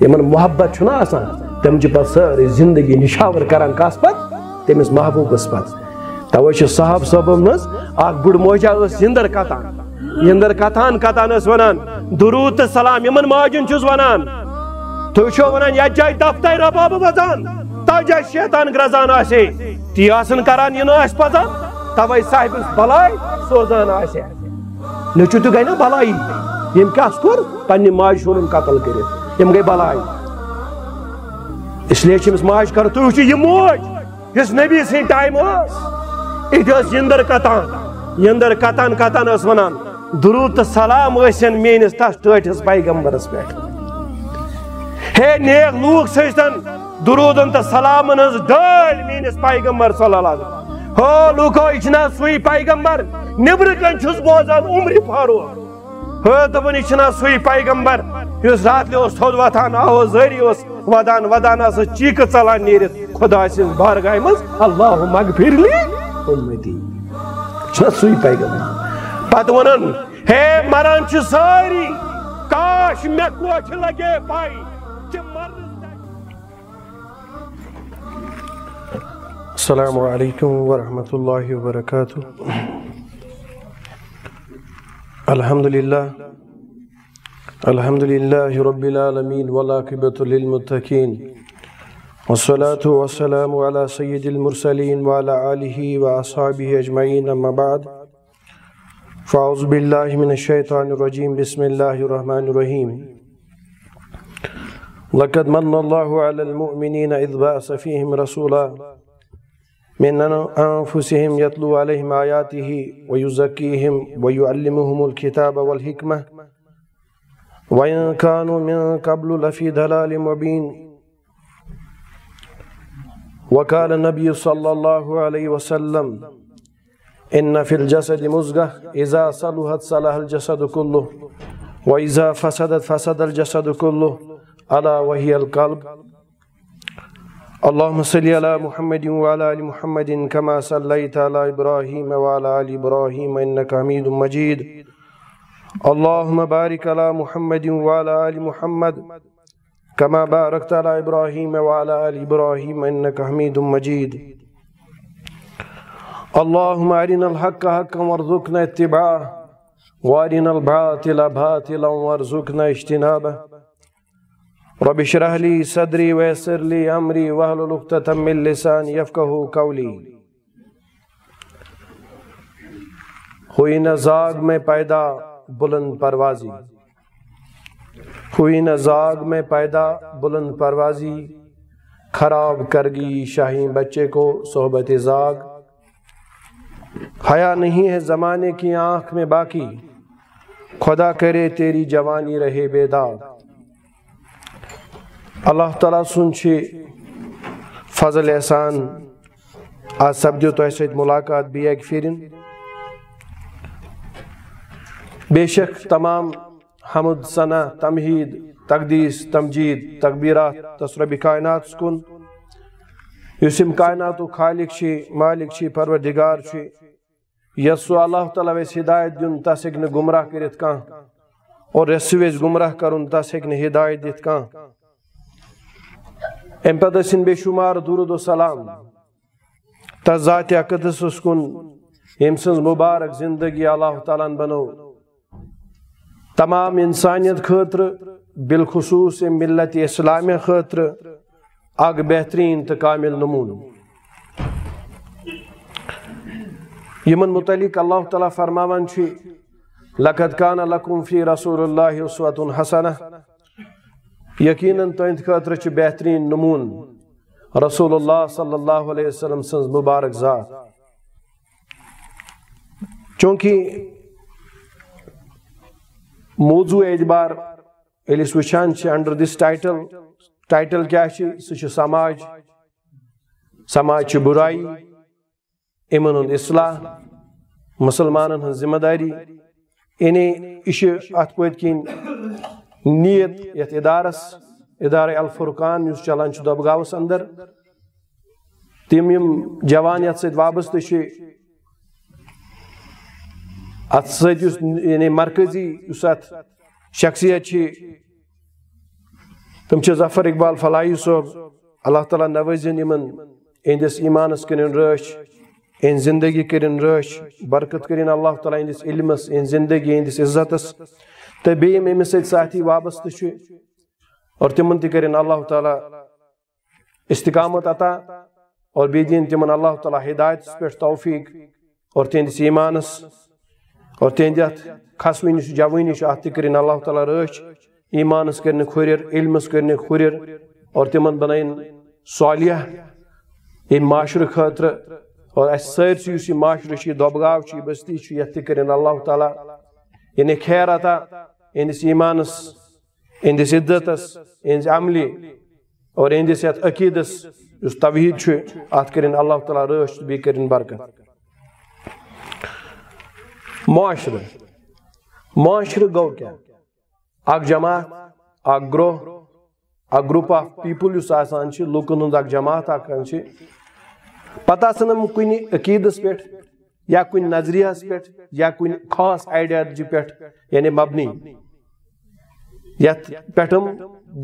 یمن محبت چھنا آسان، تم جی چھ پتہ ساری زندگی نشاور کران کس پت تمس محبوبس پت۔ توے چھ صاحب صاحب مز اخ بڑ موجا اس زندر کتان یندر کتان کتان اس ونان، درود تو سلام یمن ماجن چھس ونان۔ تو چھو ونان، یا جائے دفتر رباب وزان تا جائے شیطان گرزان آسے۔ تی آسن کران ینو اس پتان توے صاحب بلائی سوزان آسے۔ نچو تو گئی نا بلائی۔ یم کیا کور؟ پنہ ماج شورن قتل کرت یم گئی بلائی اس لیے چمس ماج کر تو وچھو یہ موج یس نبی سن ٹائم اس یہ یندر کتان یندر کتان کتان اس ونان درود تو سلام ٲسِن میٲنِس تس ٹٲٹھِس پیغمبرس پٮ۪ٹھ ہے نیک لوٗکھ سۭتۍ درودن تو سلامن ہٕنٛز ڈٲلۍ میٲنِس پیغمبر صلی اللہ علیہ وسلم ہو لوٗکو یہِ چھُنا سُے پیغمبر نیبرٕ کَنۍ چھُس بوزان عمرِ فاروق ہو دوٚپُن یہِ چھُنا سُے پیغمبر یُس راتلہِ اوس تھوٚد وۄتھان آوازٕ زٲری اوس ودان ودان ٲسٕس چیٖکہٕ ژلان نیٖرِتھ خۄدا سٕنٛز بارگاہہِ منٛز اللہ مغفر لی اُمتی چھُنا سُے پیغمبر پتہ ونن ہے مران چھ ساری کاش میں کوچ لگے پائی السلام علیکم ورحمۃ اللہ وبرکاتہ الحمد لله الحمد لله رب العالمين والعاقبة للمتقين والصلاة والسلام على سيد المرسلين وعلى آله وأصحابه أجمعين أما بعد. فأعوذ بالله من الشيطان الرجيم بسم الله الرحمن الرحيم. لقد من الله على المؤمنين إذ بأس فيهم رسولا. من أنفسهم يتلو عليهم آیاته ويزكيهم ويعلمهم الكتاب والحکمة وإن كانوا من قبل لفي دلال مبين. وقال النبي صلى الله عليه وسلم إن فی الجسد مزگہ إذا صلحت صلح الجسد کلو و اذا فسدت فسد الجسد کلو علا وحی القلب؟ اللهم صل على محمد وعلى آل محمد كما صليت على إبراهيم وعلى آل إبراهيم إنك حميد مجيد. اللهم بارك على محمد وعلى آل محمد كما باركت على إبراهيم وعلى آل إبراهيم إنك حميد مجيد. اللهم أرنا الحق حقا وارزقنا اتباعه وأرنا الباطل باطلا وارزقنا اجتنابه. رب اشرح لي صدري ويسر لي أمري واحلل عقدة من لساني يفقهوا قولي. ہوئی نہ زاغ میں پیدا بلند پروازی. ہوئی نہ زاغ میں پیدا بلند پروازی. خراب کرگی شاہین بچے کو صحبت زاغ. حیا نہیں ہے زمانے کی آنکھ میں باقی. خدا کرے تیری جوانی رہے بیدار اللہ تعالیٰ سن فضل احسان، آج سپدیو تہ ست ملاقات بھی ایک پھرن بے شک تمام حمد، ثنا، تمہید، تقدیس، تمجید تقبیرات تصرب کائنات کن اس کائنات خالق چھ مالک چھ پروردگار چھ یس سو اللہ تعالیٰ ویس ہدایت دن تس ہیک گمراہ کرت کان اور یس ویس گمراہ کرن تس ہیک ہدایت دت کان ام پتہ سن بے شمار درود و سلام تس ذات اقدس کن یم سنز مبارک زندگی اللہ تعالیٰ بنو تمام انسانیت خاطر بالخصوص ملت اسلام خاطر اگ بہترین تو کامل نمون یمن متعلق اللہ تعالیٰ فرماوان چھ لقد کان لکم فی رسول اللہ اسوات حسنہ یقیناً تہند خاطر چھ بہترین نمون رسول اللہ صلی اللہ علیہ وسلم سنز مبارک ذات۔ چونکہ موضوع اعتبار یل وچان انڈر دس ٹائٹل ٹائٹل کیا سہ سماج۔ سماج برائی امن ہند اصلاح مسلمان ہن ذمہ داری یعنی یہ ات پت کن نیت یت ادارس ادارہ الفرقان اس چلان دبگاوس اندر، تم یم جوان یت ست وابستہ ات ست یعنی مرکزی اس ات شخصیت تم ظفر اقبال فلاحی صوب اللہ تعالیٰ نوازن اہندس ایمانس کرن رش ان زندگی کرن رش برکت کرن اللہ تعالیٰ اہندس علمس ان زندگی اہندس عزتس تو بیم امس ست ساتھی وابستہ اور تمن تہ کرن اللہ تعالیٰ استقامت عطا اور بی دین تمن اللہ تعالیٰ ہدایت پہ توفیق اور تہندس ایمانس اور تہند کھسوی نش جوی نش ات تہ کرن اللہ تعالیٰ رش ایمانس کرن کھرر علمس کرن کھرر اور تمن بنائن صالح ان معاشرہ خاطر اور اس سرسی اس معاشرہ چھ دبگاو چھ بستی چھ یت کرن اللہ تعالی یعنی خیر عطا اندس ایمانس اندس عزتس اندس عملی، اور یعنی اندس یت عقیدس اس توحید چھ ات کرن اللہ تعالی رش بی کرن برکت۔ معاشرہ معاشرہ گو کیا؟ اک جماعت اک گروہ اک گروپ آف پیپل اس آسان چھ، لوکن ہند اک جماعت اک چھ پتہ سنم کن عقیدس پہ یا کن نظریہس پہ یا کن خاص آئیڈیالوجی پہ یعنی مبنی۔ یت پٹھم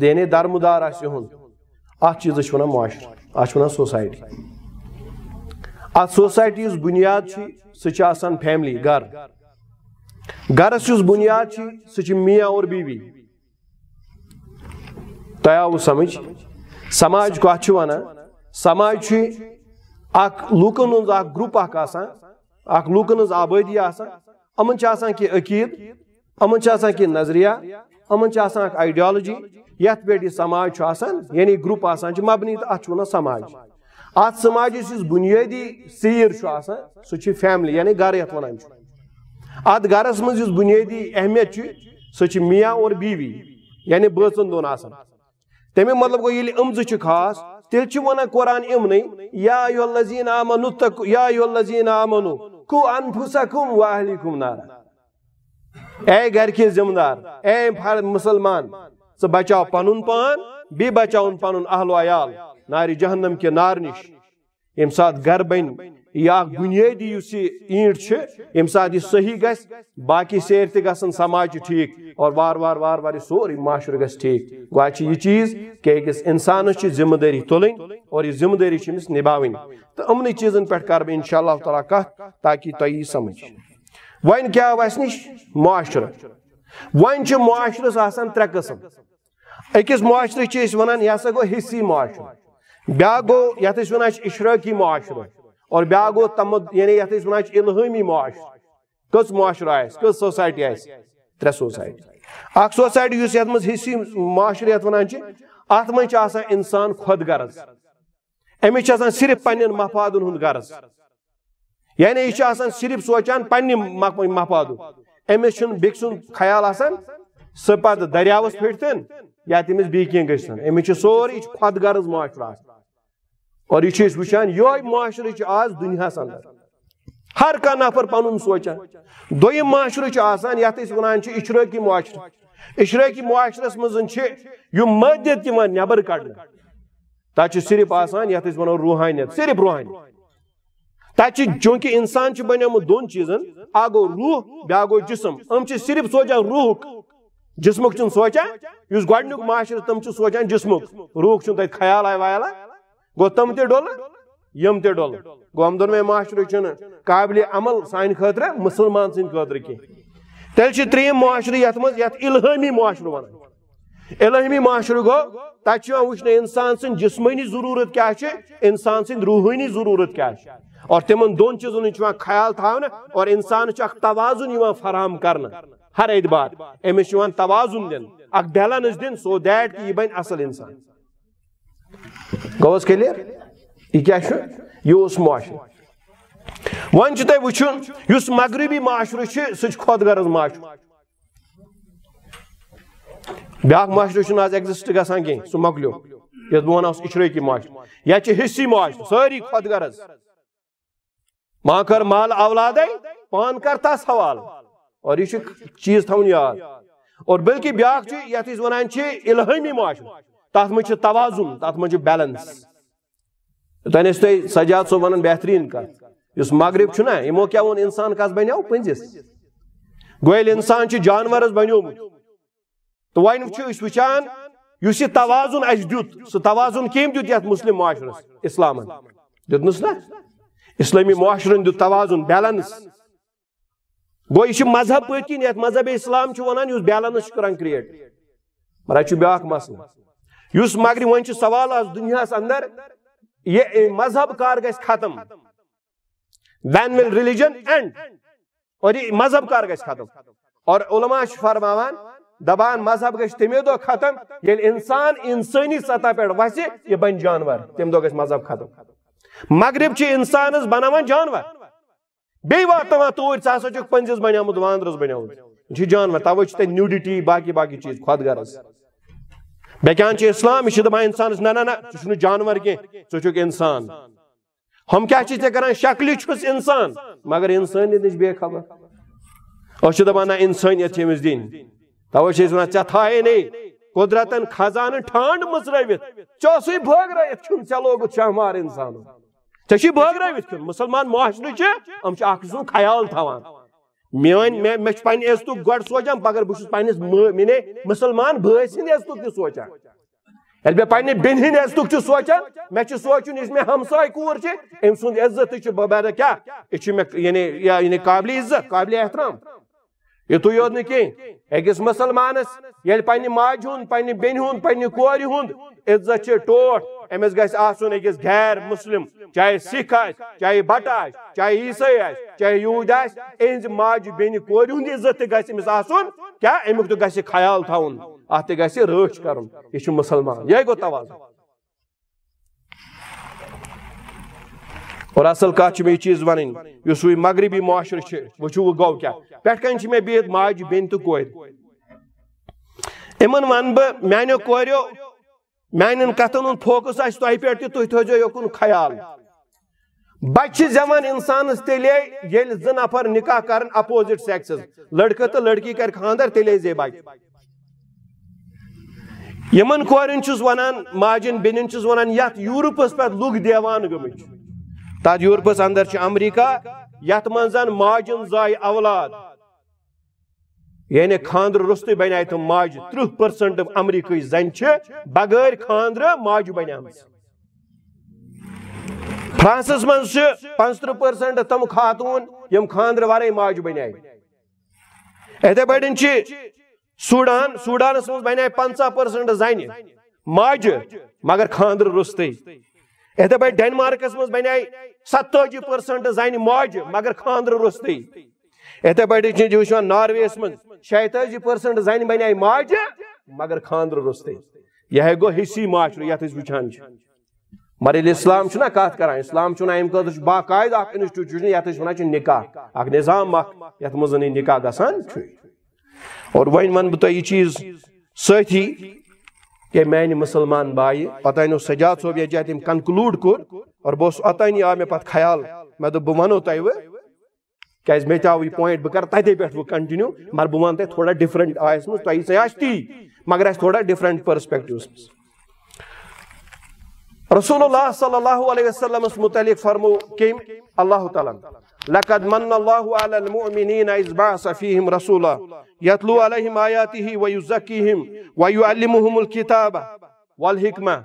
دینے درمدار آس یہن ات چیز ونان معاشرہ ات ونان سوسائٹی ات سوسائٹی اس بنیاد سہ آسان فیملی، گھر۔ گرس اس بنیاد سہ میاں اور بیوی۔ تہ آو سمجھ؟ سماج کت ونان؟ سماج اخ لوکن ہز اخ گروپ اخ آسان اخ لوکن ہز آبادی آسان امن چھ آسان کی عقید امن چھ آسان کی نظریہ امن چھ آسان اخ آئیڈیالوجی یت پہ یہ سماج چھ آسان یعنی گروپ آسان چھ مبنی تو ات ونان سماج۔ ات سماج اس بنیادی سیر چھ آسان سہ چھ فیملی یعنی گھر یت ونان چھ ات گھرس مز بنیادی اہمیت چھ، سہ چھ میاں اور بیوی یعنی بٲژن دون آسان تمی مطلب گو ییٚلہِ یِم زٕ چھِ خاص تیل چھو وَنان قرآن امنی یا ایو اللذین آمنو تکو یا ایو اللذین آمنو کو انفسکم و اہلیکم نارا اے گھر کے زمدار اے مسلمان ژٕ بچاؤ پنُن پان بی بچاؤن پنُن اہل و عیال ناری جہنم کے نار نش ییٚمہِ ساتہٕ گرٕ بنہِ یا بنیادی اس اینٹ یم سات یہ صحیح گس، باقی سیر تہ گھن سماج ٹھیک، اور وار وار وار وار سوری معاشرہ گس ٹھیک۔ گوا یہ چیز کہ أکس انسانس ذمہ داری تلن اور یہ ذمہ داری چمس نباوین تو امن چیزن پہ کر بہ انشاء اللہ تعالیٰ کت تاکہ تہ یہ سمجھ۔ ون کیا اس نش؟ معاشرہ۔ ون معاشرس آسان ترے قسم۔ أکس معاشرہ ونان یہ ہسا گو حصی معاشرہ۔ بیا گو یت ونان اشرٲقی معاشرہ۔ اور بیا گو تمد یعنی یت ونان الہامی معاشرہ کس معاشرہ آس کس سوسائٹی آس ترے سوسائٹی اخ سوسائٹی اس یت مز حصی معاشرہ یت ونان ات من آسان انسان خود غرض امس آسان صرف پنن مفادن ہند غرض یعنی یہ آسان صرف سوچان پنہ مفاد امس چھن بیک سن خیال آسان سہ پتہ دریاوس پھٹتن یا تمس بی کی گژھن امس سوری خود غرض معاشرہ آسان اور یہ وچان یہ معاشرہ آز دنیا اندر ہر کھانا نفر پن سوچان دم معاشرہ آسان یت ونان اشرقی معاشرہ اشرقی معاشرس مزن مدت نبر کڑ تک صرف آسان یت ونو روحانیت، صرف روحانیت۔ تک چونکہ انسان بنیومت دون چیزن اہ گو روح بیا گو جسم۔ ام صرف سوچان روح جسمک سوچان اس گڈنیک معاشرہ تم سوچان جسمک۔ روح تک خیال آئے ویال گو تم تہ ڈول، یم تہ ڈول۔ گو ہم دونوے معاشرہ چھ قابل عمل سان خاطر مسلمان سن خاطر کی۔ تیل چھ تریم معاشرہ یت مز یت الہامی معاشرہ ونان الہامی معاشرہ گو تت چھ وچھن انسان سن جسمانی ضرورت کیا چھ انسان سن روحانی ضرورت کیا چھ اور تمن دون چیزن چھ خیال تھاون اور انسان چھ اخ توازن یوان فراہم کرنا۔ ہر اعتبار امس توازن دین۔ اخ بیلنس دین سو دیٹ کہ یہ بن اصل انسان۔ گوس کلیئر یہ کیا یہ اس معاشرہ ون تھی وچن اس مغربی معاشرہ سہ خود غرض معاشرہ بیاکھ معاشرہ آج ایگزسٹ گژھان کینٛہہ کہیں سہ مکلیو یس بہ ونس اشرقی معاشرہ یا حصی معاشرہ ساری خود غرض ماں کر مال اولاد پان کر تس حوال اور یہ چیز تھون یاد اور بلکہ بیاکھ یت ونان الہامی معاشرہ تات مجھ توازن تات مجھ بیلنس۔ تین تھی سجاد صو ون بہترین کت اس مغرب چھنا یمو کیا ون انسان کس بنیو؟ پنزس۔ گویل انسان چھ جانورس بنیومت۔ تو ون اس وچان اس یہ توازن اس دیت، سہ توازن کم دیت یت مسلم معاشرس اسلام دتنس نا؟ اسلامی معاشرن دیت توازن، بیلنس۔ گو یہ مذہب پت یت مذہب اسلام ونان اس بیلنس کران کریٹ مگر یہ بیاکھ مسئلہ اس مگر ون سوال آز دنیا اندر، یہ مذہب کار گھس ختم۔ وین ول ریلیجن اینڈ اور یہ مذہب کار گھس ختم۔ اور علماء فرماوان، دبان مذہب گھس تمے دو ختم۔ یل انسان انسانی سطح پہ وسہ، یہ بن جانور۔ تم دو گھس مذہب ختم۔ مغرب چھ انسانس بناوان جانور۔ بی واتان تور ژٕ ہسا چھُکھ پنزس بنیومُت واندرس بنیومُت یہ چھُ جانور۔ توے چھُ تتہِ نیوڈٹی باقی باقی چیز خود غرض بیان چھ اسلام یہ دپان انسانس نہ نہ ژٕ چھُنہٕ جانور کینٛہہ ژٕ چھُکھ انسان ہم کیا چھ ژےٚ کران شکلہِ چھُس انسان مگر انسانیت نش بے خبر أسۍ چھِ دپان نہ انسانیت چھِ أمِس دِنۍ توے چھِ أسۍ ونان ژےٚ تھایے نے قدرتن خزانہٕ ٹھانڈ مژرٲوِتھ ژےٚ اوسُے بٲگرٲیِتھ چھُنہٕ ژےٚ لوگُتھ شہمار انسان ژےٚ چھُے بٲگرٲوِتھ کھیوٚن مسلمان معاشرٕ چھِ یِم چھِ اکھ سُنٛد خیال تھاوان میٲنۍ مےٚ مےٚ چھُ پننہِ عزتُک گۄڈٕ سونٛچان، مگر بہٕ چھُس پننِس مینے مسلمان بٲے سٕنٛدِ عزتُک تہِ سونٛچان۔ ییٚلہِ مےٚ پننہِ بیٚنہِ ہٕنٛدِ عزتُک چھُ سونٛچان، مےٚ چھُ سونٛچُن یُس مےٚ ہمساے کوٗر چھِ، أمۍ سُنٛد عزت تہِ چھُ بہٕ کیٛاہ؟ یہِ چھُ مےٚ یعنی یعنی قابلِ عزت، قابلِ احترام۔ یتُے یوت نہٕ کینٛہہ أکِس مُسلمانس ییٚلہِ پننہِ ماجہِ ہُنٛد، پننہِ بیٚنہِ ہُنٛد، پننہِ کورِ ہُنٛد عزت چھِ ٹوٹھ۔ أمِس گژھِ آسُن أکِس غیر مسلم چاہے سکھ آسہِ چاہے بٹ آسہِ چاہے عیسائی آسہِ چاہے یوٗد آسہِ اہنٛزِ ماجہِ بیٚنہِ کورِ ہُنٛد عزت تہِ گژھِ أمِس آسُن کیٛاہ امیُک تہِ گژھِ خیال تھاوُن اتھ تہِ گژھِ رٲچھ کرُن یہِ چھُ مُسلمان یہے گوٚو توازُن اور اصل کت چھ یہ چیز ون اس وی مغربی معاشرہ وچو گو کیا پہ کن مے بہت ماج بین تو کور ان ون بہ میانو کوریو میان کتن ہند فوکس آس تہ پہ تھی تھو یوکن خیال بچہ زمان انسانس تیلے یل ز نفر نکاح کرن اپوزٹ سیکسز لڑکہ تو لڑکی کر خاندر تیلے زی بچہ یمن کورن چھس ونان ماجن بینن چھس ونان یت یورپس پہ لوگ دیوان گمت تات یورپس اندر امریکہ یت منزن ماجن زائ اولاد یعنی خاندر رستہ بنائے تم ماج ترہ پرسنٹ امریکی زن بغیر خاندر ماج بنیام فرانسس من پانچتہ پرسنٹ تم خاتون یم خاندر وارے ماج بنائے اتھے پٲٹھۍ چھِ، سوڈان، سوڈانس من بنائے پنچہ پرسنٹ زن. ماج مگر خاندر روستٕے اتھے پٲٹھۍ ڈینمارکس من بنائے ستتٲجی پرسنٹ زن ماج مگر خاندر روستٕے اتھے پٲٹھۍ چھِ وٕچھان نارویس من شیتٲجی پرسنٹ زن بنے ماجہ مگر خاندر روستے یہ گو حصی معاشرہ یت وچان جی۔ مگر اسلام چھنا کت کران اسلام چھنا ام خاطر باقاعدہ اخ انسٹیٹیوشن یت ونان نکاح۔ اخ نظام اخ یت مز نکاح گسان اور ون ون بہ یہ چیز ساتھی کہ میانہ مسلمان بائی اوتان سجاد صوب یہ جات کنکلوڈ کور، اور بہت اوتانی آو مے پتہ خیال مے دب بہ ونو تہ کیاز مے چاو یہ پوائنٹ بہ کر تتے پہ وہ کنٹینیو مگر بہ ون تھوڑا ڈفرنٹ آیس مز تہ سے آس تی، مگر اس تھوڑا ڈفرنٹ پرسپیکٹوس مز رسول اللہ صلی اللہ علیہ وسلم اس متعلق فرمو کیم، اللہ تعالی، لقد من الله على المؤمنين إذ بعث فيهم رسولا يتلو عليهم آياته ويزكيهم ويعلمهم الكتاب والحكمة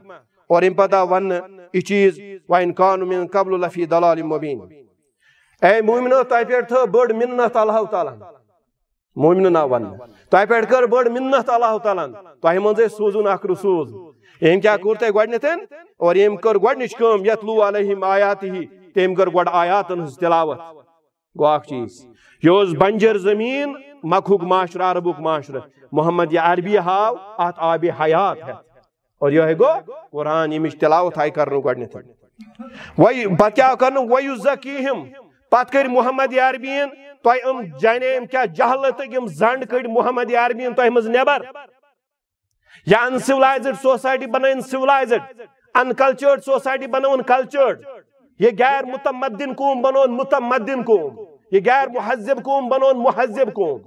اور ان پتہ ون، یہ چیز، وَإِن كَانُوا مِن قَبْلُ لَفِي ضَلَالٍ مُبِينٍ۔ اے مومنو تہ پہ تھو بڑ منت اللہ تعالیٰ۔ مومن نا ون۔ تہ پہ کر بڑ منت اللہ تعالیٰ۔ تہ من سوزن اخ رسول ام کیا کور تہ گۄڈنیتھ اور ام کر گۄڈنچ کٲم یتلو علیہم آیات ہی۔ تم کر گۄڈ آیاتن ہٕنٛز تلاوت۔ گوٚو اکھ چیٖز۔ یہِ اوس بنجر زمیٖن مکھُک معاشرٕ عربُک معاشرٕ محمد یہ عربی ہاو اتھ آبِ حیات ہٮ۪تھ اور یہے گوٚو قرآن ییٚمِچ تلاوت آیہِ کرنہٕ گۄڈنیتھ وۄنۍ پتہٕ کیٛاہ کرنہٕ وۄیُس زکیٖہِم۔ پت کر محمد یاربین تو ام جانے ام کیا جہلت ام زنڈ کڑ محمد یاربین تو مز نبر یا ان سیولائزڈ سوسائٹی بنائن سیولائزڈ ان کلچرڈ سوسائٹی بنون کلچرڈ یہ غیر متمدن قوم بنون متمدن قوم، یہ غیر محذب قوم بنون محذب قوم۔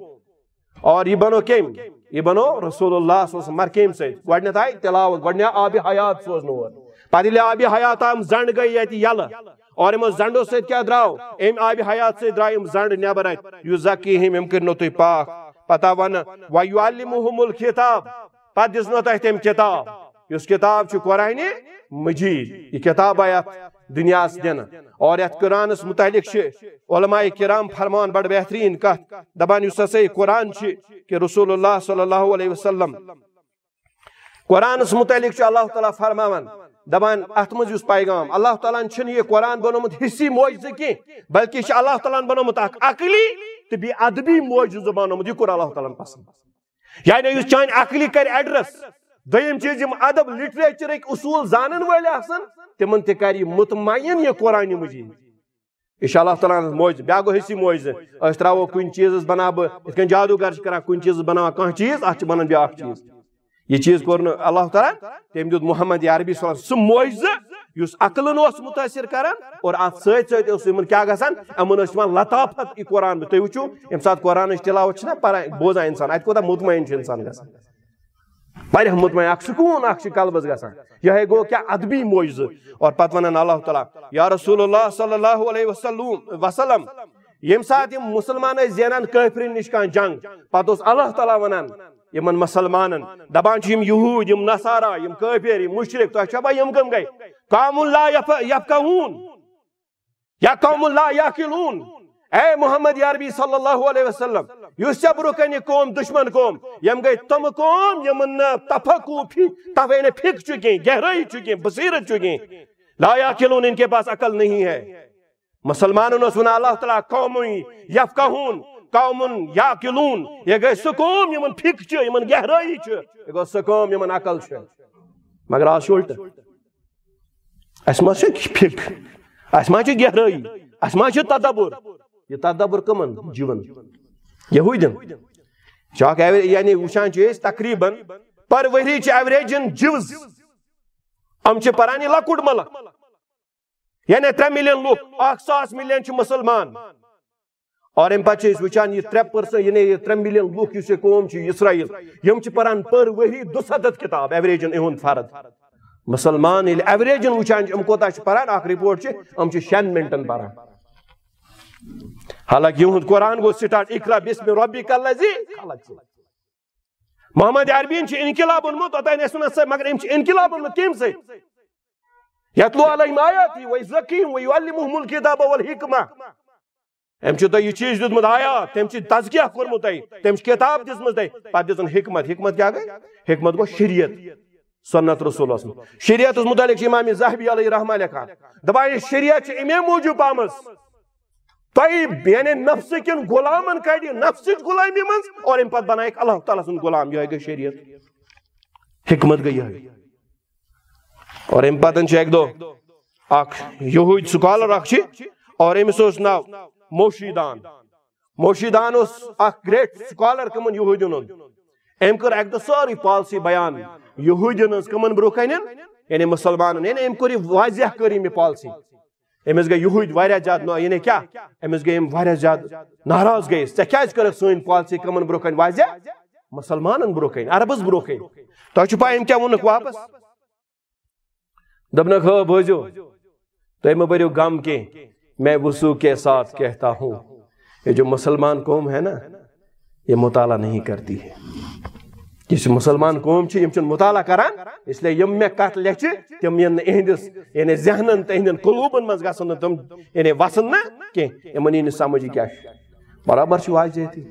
اور یہ بنو کیم یہ بنو رسول اللہ صلی اللہ علیہ وسلم مر کیم سے گوڑنیت آئی تلاوت گوڑنیا آبی حیات سوزنور پتہ آبی حیات آم زنڈ گئی یتی یل اور ام زنڈو ست کیا دراو؟ ام آب حیات سے درا ام زنڈ نبر ات یزکیہم ام کرنو تھی پاک۔ پتہ ون ویعلمہم الکتاب۔ پتہ دسنو تہ تم کتاب۔ اس کتاب قرآن مجید۔ یہ کتاب آیا دنیا دن اور یت قرآن متعلق علماء کرام فرمان بڑ بہترین کت دپان اس ہسا قرآن کہ رسول اللہ صلی اللہ علیہ وسلم قرآن متعلق اللہ تعالیٰ فرمان دپان ات مز پیغام. اللہ تعالیٰ یہ قرآن بنوت حصی موجزہ کی، بلکہ اللہ تعالیٰ بنوت اخ عقلی تو بی ادبی موجزہ بنوت یہ کور اللہ تعالیٰ پسند. یعنی اس چان عقلی کر ایڈریس. دویم چیز یم ادب لٹریچر اصول زانن ول آسن تمن تہ کر مطمئن یہ قرآن مجید. یہ اللہ تعالیٰ موج بیا گو حصہ موج اس تراو کن چیز بنا بہ جادوگر کران کن چیز بنا کان چیز ات بنان بیا چیز. یہ چیز کور اللہ تعالیٰ تم دیت محمد عربی صلی اللہ سہ موجزہ اس عقلن اس متاثر کران اور ات ست ست اس یمن کیا گژھان یمن اس لطافت یہ قرآن تھی وچو یم سات قرآن تلاوت چھنا پران بوزان انسان ات کوتا مطمئن انسان گژھان واریاہ مطمئن اخ سکون اخ قلبس گژھان یہ گو کیا ادبی موجزہ اور پتہ ونان اللہ تعالیٰ یا رسول اللہ صلی اللہ علیہ وسلم وسلم یم سات مسلمان زینان کافرین نش کان جنگ پتہ اس اللہ تعالیٰ ونان یمن مسلمانن، دبان یم یہود، یم نصارا، یم کافر، یم مشرک، تو اچھا چھبا یم کم گئی؟ قوم لا یفقهون یا قوم لا یاکلون. اے محمد عربی صلی اللہ علیہ وسلم یس ژے برو قوم، دشمن قوم. یم گئی تم قوم، یمن تفقو پھی تفے نے پھک چکی گہرائی چکی بصیرت چکی لا یاکلون، ان کے پاس عقل نہیں ہے. مسلمانوں نے سنا، اللہ تعالیٰ قوم یفقہون قوم یاکلون. یہ گئی سہ قوم، یمن پھک چھ یمن گہرائی چھ یہ گئی سہ قوم، یمن عقل چھ مگر آج چھوٹ اس ما چھ پھک اس ما چھ گہرائی؟ اس ما چھ تدبر؟ یہ تدبر کمن؟ جیون. یہودین چاک یعنی وچان چیز تقریباً پر وری چھ ایوریجن جوز ام چھ پرانی لکوٹ ملک. یعنی ترے ملین لوگ اکھ ساس ملین چھ مسلمان. اور ام پچھ وچان یہ ترے پرسن یعنی یہ ترے ملین لوگ اس قوم چھ اسرائیل یم چھ پران پر وری دو ستت کتاب ایوریجن اہن فرد مسلمان ایوریجن وچان ام کوتا چھ پران اکھ رپورٹ چھ ام چھ شن منٹن پران حالانکہ یہ قرآن گو سٹارٹ اقرا بسم ربک الذی خلق محمد عربین چھ انقلاب انمت اوتان اسن سے مگر ام چھ انقلاب انمت کیم سے یتلو علیہم آیاتی و یزکیہم و یعلمہم الکتاب والحکمہ ام چھ تو یہ چیز دیت مت آیات تم چھ تزکیہ کرمت تم چھ کتاب دس مت پتہ دتن حکمت حکمت کیا گئی حکمت گو شریعت سنت رسول اللہ شریعت متعلق امام زاہبی علیہ رحمہ لکھا دبائے شریعت چھ امی موجود آمس طیب یعنی نفس کن غلامن کڑی نفس غلامی من اور ام پت بنائک اللہ تعالیٰ سن غلام یہ گئی شریعت حکمت گئی ہے اور ام پتن چھ ایک دو اخ یہود سکالر اخ چھ اور امس اس ناو موشیدان موشیدان اس اخ گریٹ سکالر کمن یہودین ام کر ایک دو ساری پالسی بیان یہودین کمن بروکنن یعنی مسلمان یعنی ام کری واضح کری می پالسی امس گئی یہود واریاہ زیادہ یعنی کیا امس گئی واریاہ زیادہ ناراض گئی ژے کیازِ کٔرٕکھ سٲنۍ پالسی کمن برونٛہہ کَنہِ واضح مسلمانن برونٛہہ کَنہِ عربس برونٛہہ کَنہِ تۄہہِ چھُ پاے أمۍ کیٛاہ ووٚنُکھ واپس دوٚپنکھ ہو بوٗزِو تُہۍ مہٕ بٔرِو غم کینٛہہ میں وضو کے ساتھ کہتا ہوں، یہ جو مسلمان قوم ہے نا، یہ مطالعہ نہیں کرتی ہے۔ جس مسلمان قوم چھ یم چھ مطالعہ کران اس لیے یم میں کت لچ تم ین اہندس یعنی ذہنن تہ ہندن قلوبن مز گسن تم یعنی وسن نہ کہ، یمن ین سمجھ کیا برابر چھ واضح تھی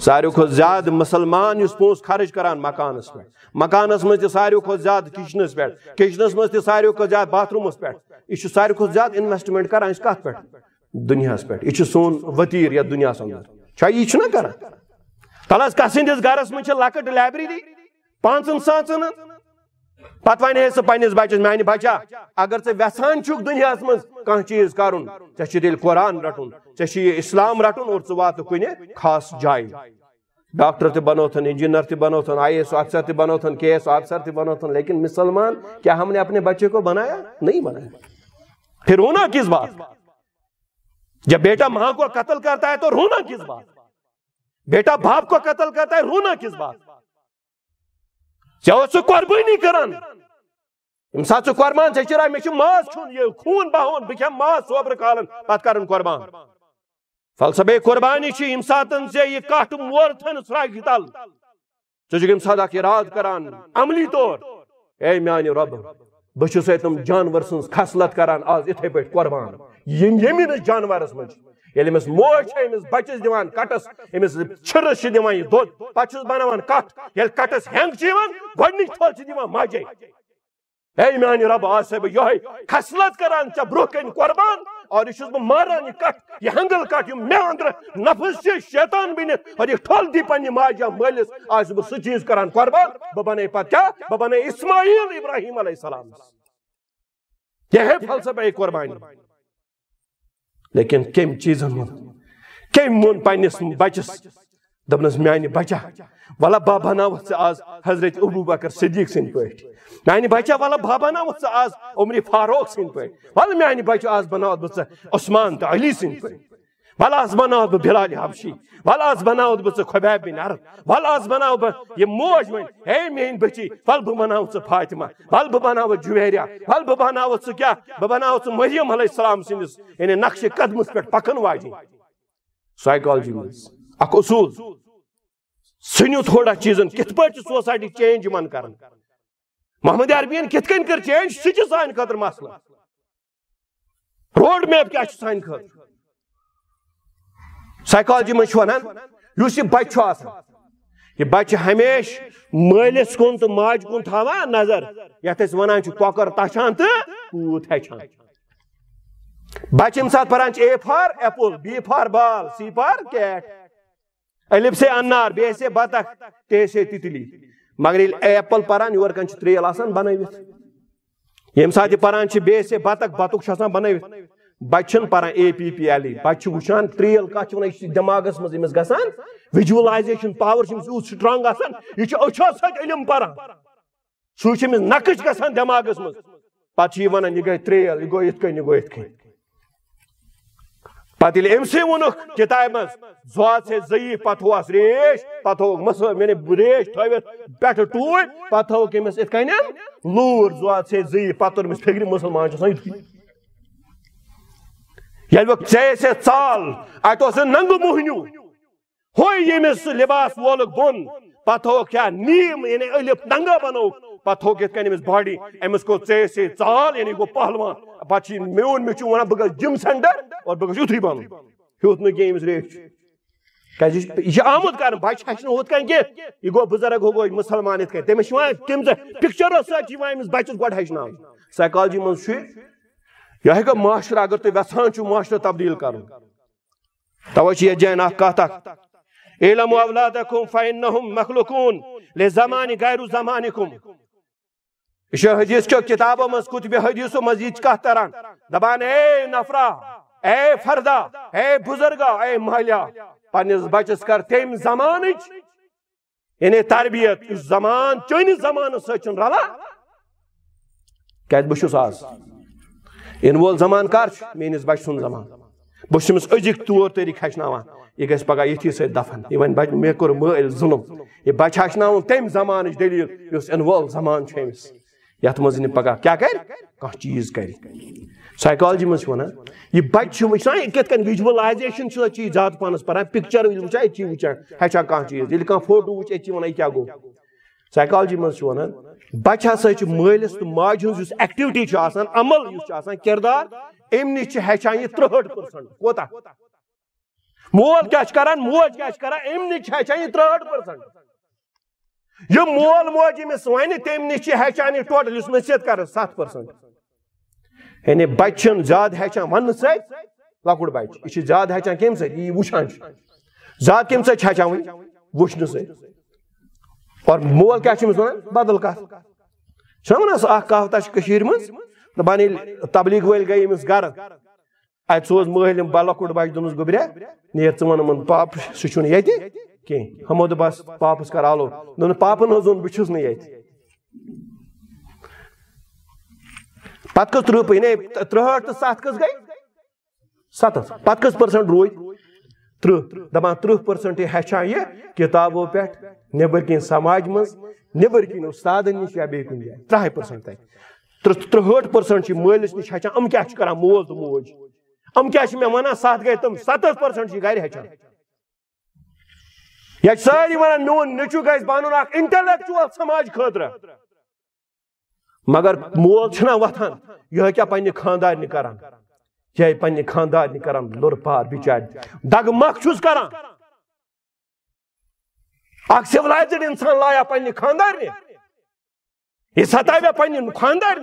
ساروی کھت زیادہ مسلمان اس پونس خرچ کران مکانس پہ مکانس مز ساروی کھت زیادہ کچنس پہ کچنس مز ساروی کھت زیادہ باتھ رومس پہ یہ ساروی کھت زیادہ انویسٹمنٹ کران اس کت پہ دنیا پہ یہ سون وطیر یا دنیا اندر چھا یہ چھنا کران؟ تلس کسندس گرس مز لکٹ لائبریری پانچن سانچن پتہ ون ہے سہ پنس بچس، میانہ بچا، اگر ژے ویسان چھک دنیا من کان چیز کرن، ژے چھ تیل قرآن رٹن، ژے چھ یہ اسلام رٹن اور ژٕ وات کن خاص جائے ڈاکٹر تہ بنوتن انجینئر تہ بنوتن آئی ایس افسر تہ بنوتن کے ایس افسر تہ بنوتن لیکن مسلمان کیا ہم نے اپنے بچے کو بنایا؟ نہیں بنایا۔ پھر رونا کس بات؟ جب بیٹا ماں کو قتل کرتا ہے تو رونا کس بات؟ بیٹا باپ کو قتل کرتا ہے رونا کس بات؟ چاہو سو قربانی کرن ام سات سو قربان سے چرا میں ماز چھون یہ خون باہون بکھم ماز صبر کالن پت کرن قربان فلسفہ قربانی چھ ام ساتن سے یہ کاٹ مور تھن سراغ تل ژٕ سادہ کی رات کران عملی طور اے میانہ رب بہٕ تم جانور سٕنٛز خصلت کران آز اتھے پٲٹھۍ قۄربان ییٚمہِ جانورس منٛز ییٚلہِ أمِس موج چھِ أمِس بَچَس دِوان کَٹَس، أمِس چھِرَس چھِ دِوان یہِ دۄد، پَتہٕ چھُس بَناوان کَٹھ، ییٚلہِ کَٹَس ہٮ۪نٛگ چھِ یِوان، گۄڈنِچ تھل چھِ دِوان ماجے۔ اے میانہِ رب آز سے بہٕ یِہوٚے خصلت کران ژےٚ برٛونٛہہ کَنہِ قۄربان اور یہ چھُس بہٕ ماران یہِ کَٹھ، یہِ ہٮ۪نٛگٕل کَٹھ یِم مےٚ أنٛدرٕ نفس چھِ شیطان بٔنِتھ، اور یہِ ٹھۄل دی پنٛنہِ ماجہِ یا مٲلِس۔ آز چھُس بہٕ سُہ چیٖز کران قۄربان بہٕ بَنٲے پَتہٕ کیٛاہ؟ بہٕ بَنٲے علیہ السلام۔ یہ ہے فلسفہ قربانی۔ لیکن کم چیزن ہوں کم مون پنس بچس۔ دپنس میانہ بچہ۔ والا با بناوت ژٕ آز حضرت ابو بکر صدیق سٕنٛدۍ پٲٹھۍ میانہ بچہ والا با بناوت ژٕ آز عمر فاروق سٕنٛدۍ پٲٹھۍ ولا میانہ بچہ آز بناوت بہٕ عثمان تہٕ علی سٕنٛدۍ پٲٹھۍ ولا آز بناوت بہٕ بلال حبشی ولا آز بناوت بہٕ ژٕ خبیب بن عرب ولا آز بناو بہٕ یہِ موج وۄنۍ ہے میٲنۍ بچی ول بہٕ بناو ژٕ فاطمہ ول بہٕ بناو جویریا ول بہٕ بناو ژٕ کیاہ بہٕ بناو ژٕ مریم علیہ السلام سٕنٛدِس یعنی نقشہِ قدمس پٮ۪ٹھ پکن واجِنۍ سائیکالجی منٛز اکھ اصوٗل ژھٕنِو تھوڑا چیٖزن کِتھ پٲٹھۍ چھِ سوسایٹی چینج یِمن کران محمد عربین کِتھ کٔنۍ کٔر چینج سُہ چھُ سانہِ خٲطرٕ مسلہٕ روڈ میپ کیٛاہ چھُ سانہِ خٲطرٕ سائیکالجی منٛز ونان یُس یہِ بچہِ چھُ آسان یہ بچہ ہمیش مالس کن تو ماج کن تھا نظر یت ونان کۄکر تچھان تو کوت ہچان بچہ سات پران A for apple B for ball C for cat الف سے انار بی سے بطخ تے سے تتلی مگر ایپل پران یور کن تریل آسان بنوت یم سات پران بی سے بطخ بطخ بنوت بچن پران اے پی پی ایل بچہ وچان تریل کت ونان دماغس مز امس گسان وجولائزیشن پاور چھ یوت سٹرانگ آسان یہ اچھو سک علم پران سہ نقش گسان دماغس مز۔ پتہ یہ ونان یہ گئی تریل، یہ گو ات کن یہ گو ات کن پتہ یل ام سی وونک کتاب مز۔ زوات سے ضعیف پتہ ہوس ریش۔ پتہ ہوک مس میں ریش تھوت پیٹھ ٹوٹ پتہ ہوک امس ات کن لور زوات سے ضعیف پتہ امس فکر مسلمان چھ ات یل یعنی وہ ژے سے ژال ات اوس ننگ موہنیو۔ ہوئی یمس لباس وولک بن پتہ ہو کیا نیم یعنی الف ننگا بنو۔ پتہ ہو کت امس باڈی امس کو ژے ژال یعنی گو پہلوان۔ پتہ میون مے ونان بہ جم سینٹر اور بہ گژھ یتھے بنن ہیوت نہ کینٛہہ أمِس ریٹ یہ چھُ آمُت کرنہٕ بچہِ ہیٚچھِ نہٕ ہُتھ کٔنۍ کینٛہہ یہِ گوٚو بُزرگ ہُہ گوٚو مُسلمان یِتھ کٔنۍ تٔمِس چھِ یِوان تِم پِکچرو سۭتۍ چھِ یِوان أمِس بَچَس گۄڈٕ ہیٚچھناوُن سایکالجی منٛز چھُ یہ ہیٚکو معاشرٕ اگر تُہۍ یژھان چھُو معاشرٕ تبدیٖل کَرُن تَوَے چھِ یَتھ جایَن اکھ کَتھ اکھ علم اولادکم فإنهم مخلوقون لزمان غیر زمانکم۔ یہ حدیث کیو کتابوں مز، کتب حدیثو مزید کہہ تران۔ دبان، اے نفرا، اے فردا، اے بزرگا، اے مالیا پنس بچس کر تم زمان یعنی تربیت اس زمان چون زمان سچن رلا کیا بہس آز ان وول زمان کر میس بچ سن زمان بہس ازک طور طریقہ ہچنان یہ گھس پگہ یتھی سی دفن یہ ون بچ مے کور مل ظلم یہ بچہ ہچنان تم زمان دلیل اس ان وول زمان امس یت مز پگہ کیا کر کھانا چیز کر سائیکالجی مز ونان یہ بچہ وچان کت کن ویجولائزیشن چیز زیادہ پانس پران پکچر وچان اتھی وچان ہچا کھانا چیز یل کھانا فوٹو وچ اتھی ونان کیا گو سائیکالجی مز ونان، بچہ ہسا مالس تو ماج ہز ایکٹیوٹی عمل اس کردار ام نش ہچان یہ ترہٹ پرسنٹ کوتا مول کیا کران? موج کیا کران? ام نش ہچان یہ ترہٹ پرسنٹ یہ مول موج امس ون تم نش ہچان یہ ٹوٹل اس نصیحت کر ست پرسنٹ یعنی بچن زیادہ ہچان ون ست لکٹ بچ یہ زیادہ ہچان کم ست یہ وچان زیادہ کم ست ہچان ون وچن ست اور مول کیا چھ ونان بدل کت چھنا ونان اخ کہاوتہ کشیر مز دپان ییٚلہِ تبلیغ وٲلۍ گٔے أمِس گرٕ اتہِ سوز مٲلِم با لۄکُٹ بچہِ دوٚپنس گوٚبریا نیر ژٕ وَن پاپ سُہ چھُنہٕ ییٚتہِ کینٛہہ ہمو دوٚپس پاپس کر آلو دوٚپُن پاپن حظ ووٚن بہٕ چھُس نہٕ ییٚتہِ پتہٕ کٔژ ترٕہ یعنی ترٛہٲٹھ تہٕ ستھ کٔژ گٔے ستتھ پتہٕ کٔژ روٗدۍ ترٕہ. دپان ترٕہ پٔرسنٹ ہیٚچھان یہِ کِتابو پٮ۪ٹھ نیبر کن سماج مز نیبر کن استادن نش یا بیٚیہِ کُنہِ جایہِ؟ ترٛہے پٔرسنٹ تتہِ. ترٛہٲٹھ پٔرسنٹ مٲلِس نش ہیٚچھان یِم کیٛاہ چھِ کران مول تہٕ موج؟ یِم کیٛاہ چھِ مےٚ ونان؟ ستھ گٔے تِم ستتھ پٔرسنٹ چھِ گرِ ہیٚچھان. یا ساری ونان میون نچو گھس بنن اخ انٹلیکچوئل سماج خاطر مگر مول چھنا وتھان یہ کیا پنہ خاندار کران؟ یہ پنہ خاندار کران لور پار بچار دگ مخ چھس کران اخ سیولائزڈ انسان لایا پنہ خاندار یہ ستایا پنہ خاندار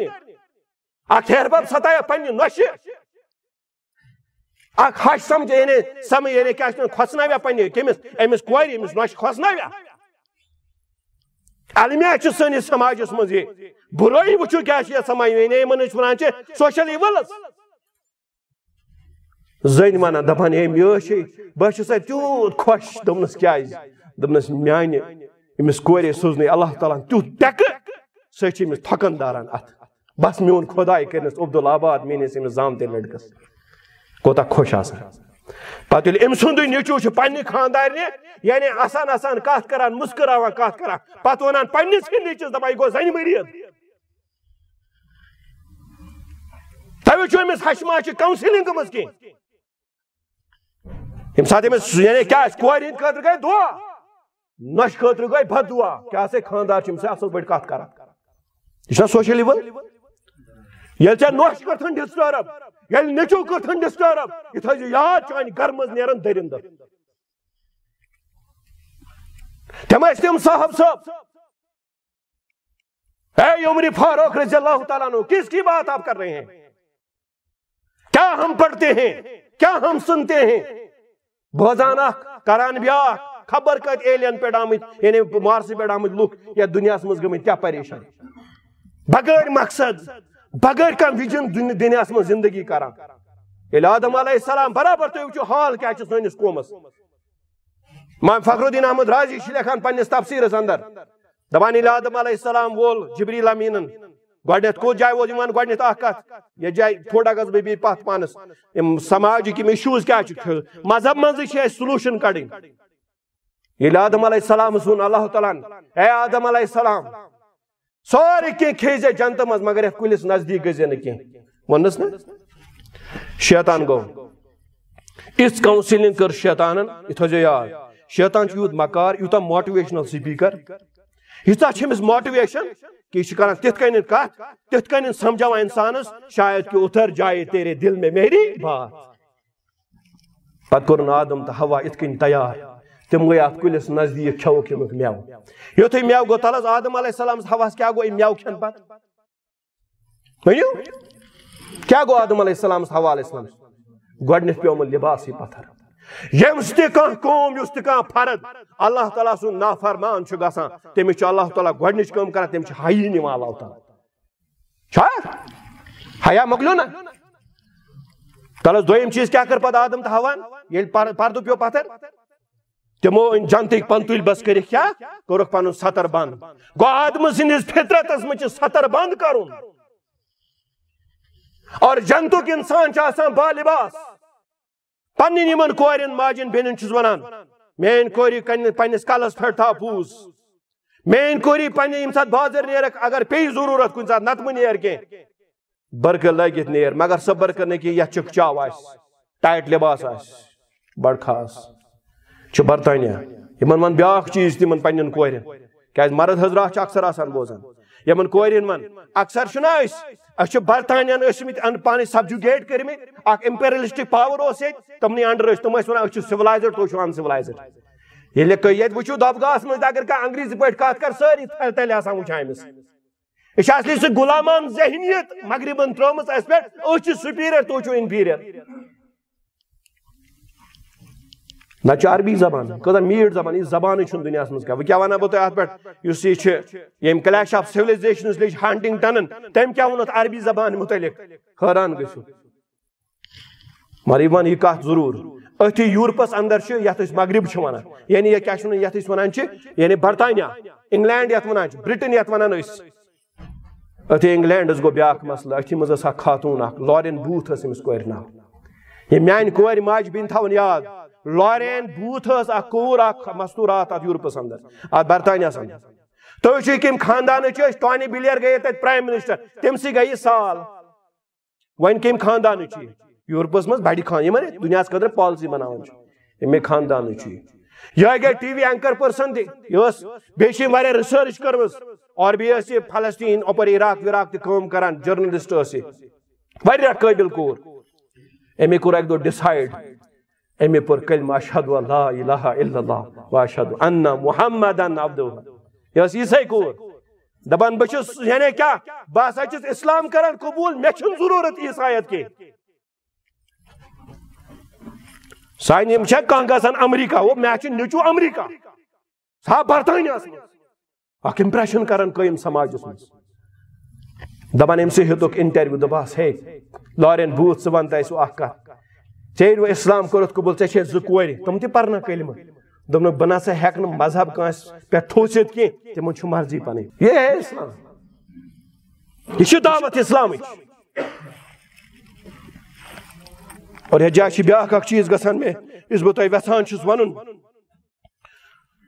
اخ ہیربب ستایا پنہ نوشہ اخ ہش سمجھ یعنی سمجھ یعنی کیا چھن کھوسناویا پنہ کمس امس کور امس نوش کھوسناویا المیہ چھ سنس سماجس مز یہ برائی وچھو کیا چھ سماج یعنی من چھ ونان چھ سوشل ایولز زن ونان دپان ہے یہ چھ بہ چھس تیوت خوش دپنس کیا دپنس میانہ امس کور سوزنے اللہ تعالیٰ تیوت ٹیک سہ چھ امس تھکن داران ات بس میون خدائی کرنس عبدالآباد میس امس زامتے لڑکس کوتا خوش آسان پتہ ام سند نیچو پنہ خاندار یعنی آسان آسان کت کران مسکراوان کت کران پتہ ونان پنس ہی نیچس دپان یہ گو زن مرید تھی وچو امس ہشما کاؤنسلنگ مز کی یم سات امس یعنی کیا کور ہند خاطر گئی دعا نش خاطر گئی بد دعا کیا سے خاندار چھ امس اصل پٲٹھۍ کتھ کران یہ سوشل لیول یل ژےٚ نۄش کتھن ڈسٹرب یل نیچو کتھن ڈسٹرب یہ تھا یاد چانہ گھر مز نیرن درند تم تم صاحب صاحب اے عمر فاروق رضی اللہ تعالیٰ عنہ کس کی بات آپ کر رہے ہیں کیا ہم پڑھتے ہیں کیا ہم سنتے ہیں بوزانہ کران بیاہ، خبر کت ایلین پہ آمت یعنی مارس پہ آمت لوک، یا دنیا مز گمت کیا پریشان؟ بغیر مقصد، بغیر کم وجن دنیا من زندگی کران۔ یل آدم علیہ السلام برابر تھی وچو حال کیا سنس قومس۔ امام فخر الدین احمد راضی لکھان پنس تفسیرس اندر۔ دپان یل آدم علیہ السلام وول جبریل امینن۔ گۄڈنیٚتھ کوٚت جایہِ وول یِوان گۄڈنیٚتھ اکھ کتھ یتھ جایہِ تھوڑا گژھٕ بہٕ بیٚیہِ پتھ پانس یِم سماجِک یِم اِشوٗز کیٛاہ چھِ؟ مذہب منٛزٕے چھِ اَسہِ سلوٗشن کڑٕنۍ۔ ییٚلہِ آدم علیہ السلام سُن اللہ تعالیٰ اے آدم علیہ السلام سورے کی کھیزے جنت مز مگر یہ کلس نزدیک گزے نہ کی ونس نا؟ شیطان گو اس کاؤنسلنگ کر شیطان یہ تھو یاد۔ شیطان یوت مکار یوتا موٹیویشنل سپیکر یوتا چھمس موٹیویشن کہ یہ کران تت کن کت تت کن سمجھا انسانس، شاید کہ اتر جائے تیرے دل میں میری بات۔ پت کرن آدم تو ہوا ات کن تیار۔ تم گئی ات کلس نزدیک کھوک یمیک میو یوتھے میو گو تلس آدم علیہ السلام ہواس کیا گو؟ میو کھن پت ونیو کیا گو آدم علیہ السلام ہوا علیہ السلام؟ گۄڈنیتھ پیومن لباس پتھر۔ یمس تہ کانٛہہ کٲم یُس تہ کانٛہہ فرد اللہ تعالیٰ سُنٛد نافرمان چھُ گژھان تٔمِس چھُ اللہ تعالیٰ گۄڈنِچ کٲم کران تٔمِس چھُ حیی نِوان اللہ تعالیٰ چھا حیا مۄکلیو نا تلس دوٚیِم چیٖز کیٛاہ کٔر پتہٕ آدم تہٕ ہاوان ییٚلہِ پردٕ پیوٚو پتھر تمو ان جنتک پنتل بس کر کیا کورک پن ستر بند گو آدم سندس فطرتس مجھ ستر بند کرن اور جنتک انسان آسان با لباس پن یمن کورین ماجن بینن چھس ونان مین کوری پنس کلس پھٹ تھا پوز. مین کوری پن یم سات بازر نیرک، اگر پی ضرورت کن سات نتم نیر کی برکہ لگت نیر مگر سب برکہ نکی یا چک چاو آس. ٹائٹ لباس آس. بڑ خاص. چھ برطانیہ یمن من بیاکھ چیز تمن پنن کورن کیاز مرد حضرات چھ اکثر آسان بوزان یمن کورن من اکثر چھنا اس اس برطانیہ ٲسمٕتۍ ان پانے سبجوگیٹ کٔرمٕتۍ اکھ امپیرلسٹک پاور اوس ییٚتہِ تمنٕے انڈر تم ٲسۍ ونان أسۍ ان سِولایزٕڈ ییٚلہِ ییٚتہِ وچو دبگاہس منٛز اگر کانٛہہ انگریزی پٲٹھۍ کتھ کر ساری تھل تلہِ آسان وٕچھان یہ اصلی سہ غلامان ذہنیت مغربن ترٲومٕژ اس پہ أسۍ چھِ سُپیریَر تُہۍ چھِو نہ عربی زبان کتا میٹ زبان، یہ زبان چھن دنیا مز کیا۔ کیا ونہ بہ ات پہ اس یہ یم کلیش آف سولیزیشن لچ ہانٹنگ ٹنن تم کیا ونت عربی زبان متعلق؟ حیران گسو مگر یہ ون یہ کت ضرور اتھی یورپس اندر یت مغرب ونان۔ یعنی یہ کیا یت ونان یعنی برطانیہ، انگلینڈ یت ونان برٹن یت ونان اتھی انگلینڈس گو بیاکھ مسئلہ اتھی مز خاتون اخ لارین بوتھ امس کور ناو۔ یہ میان کور ماج بین تھون یاد۔ لارین بوتھ اس اخ کور اخ مستورات ات یورپس اندر ات برطانیہ اندر تو چھ کم خاندان چھ ٹانی بلیئر گئی تت پرائم منسٹر تم سی گئی سال ون کم خاندان چھ یورپس مز بڑی خان یمن دنیا خاطر پالیسی بناون چھ یمے خاندان چھ یہ گئی ٹی وی اینکر پرسن تھی یہ واریاہ ریسرچ کرمز اور بیس یہ فلسطین اپر عراق وراق تہ کام کران جرنلسٹ واریاہ قابل کور امی کور ایک دو ڈیسائیڈ امی پر کلمہ اشہد لا الہ الا اللہ و اشہد ان محمدن عبدہ یہ اس عیسائی کور دبان بچس یعنی کیا بس اچھس اسلام کران قبول میں چھن ضرورت عیسائیت کی سائن یم چھے کان گژھان امریکہ وہ میں چھن نچو امریکہ سا برطانیہ اخ امپریشن کران قائم سماجس مز دپان ام سے ہتک انٹرویو دپاس ہے لارین بوت ثہ ون تہ اخ کت وہ اسلام کوٚرُتھ قبول ژےٚ چھے زٕ کورِ تِم تہِ پرنا کلمہ دوٚپنکھ بہٕ نسا ہٮ۪کہٕ نہٕ مذہب کٲنٛسہِ پٮ۪ٹھ تھوٚسِتھ کینٛہہ تِمن چھُ مرضی پنٕنۍ یہ ہے اسلام۔ یہ چھُ دعوت اسلامٕچ اور یہ جائے بیاکھ اکھ چیز گژھان مےٚ یُس بہٕ تۄہہِ ویژھان چھُس وَنُن۔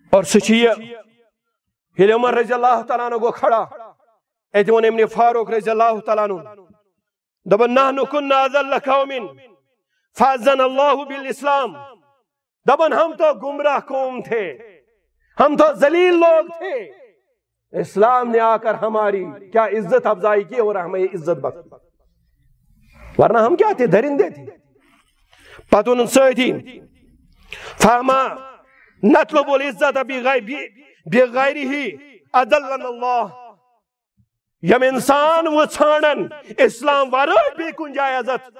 اور سُہ چھُ یہِ۔ ییٚلہِ عمر رضی اللہ تعالیٰ عنہ گوٚو کھڑا۔ اَتہِ ووٚن أمۍ فاروق رضی اللہ تعالیٰ عنہ۔ دوٚپُن نحن كنا ذل قوم فازن اللہ بالاسلام دبن ہم تو گمراہ قوم تھے۔ ہم تو ذلیل لوگ تھے۔ اسلام نے آ کر ہماری کیا عزت افزائی کی اور ہمیں عزت بخش ورنہ ہم کیا تھے؟ درندے تھے۔ پتون سیدھی فہما نطلب العزت بغیری ہی ادلن اللہ یم انسان وہ چھانن اسلام ورائے بھی کن جائے عزت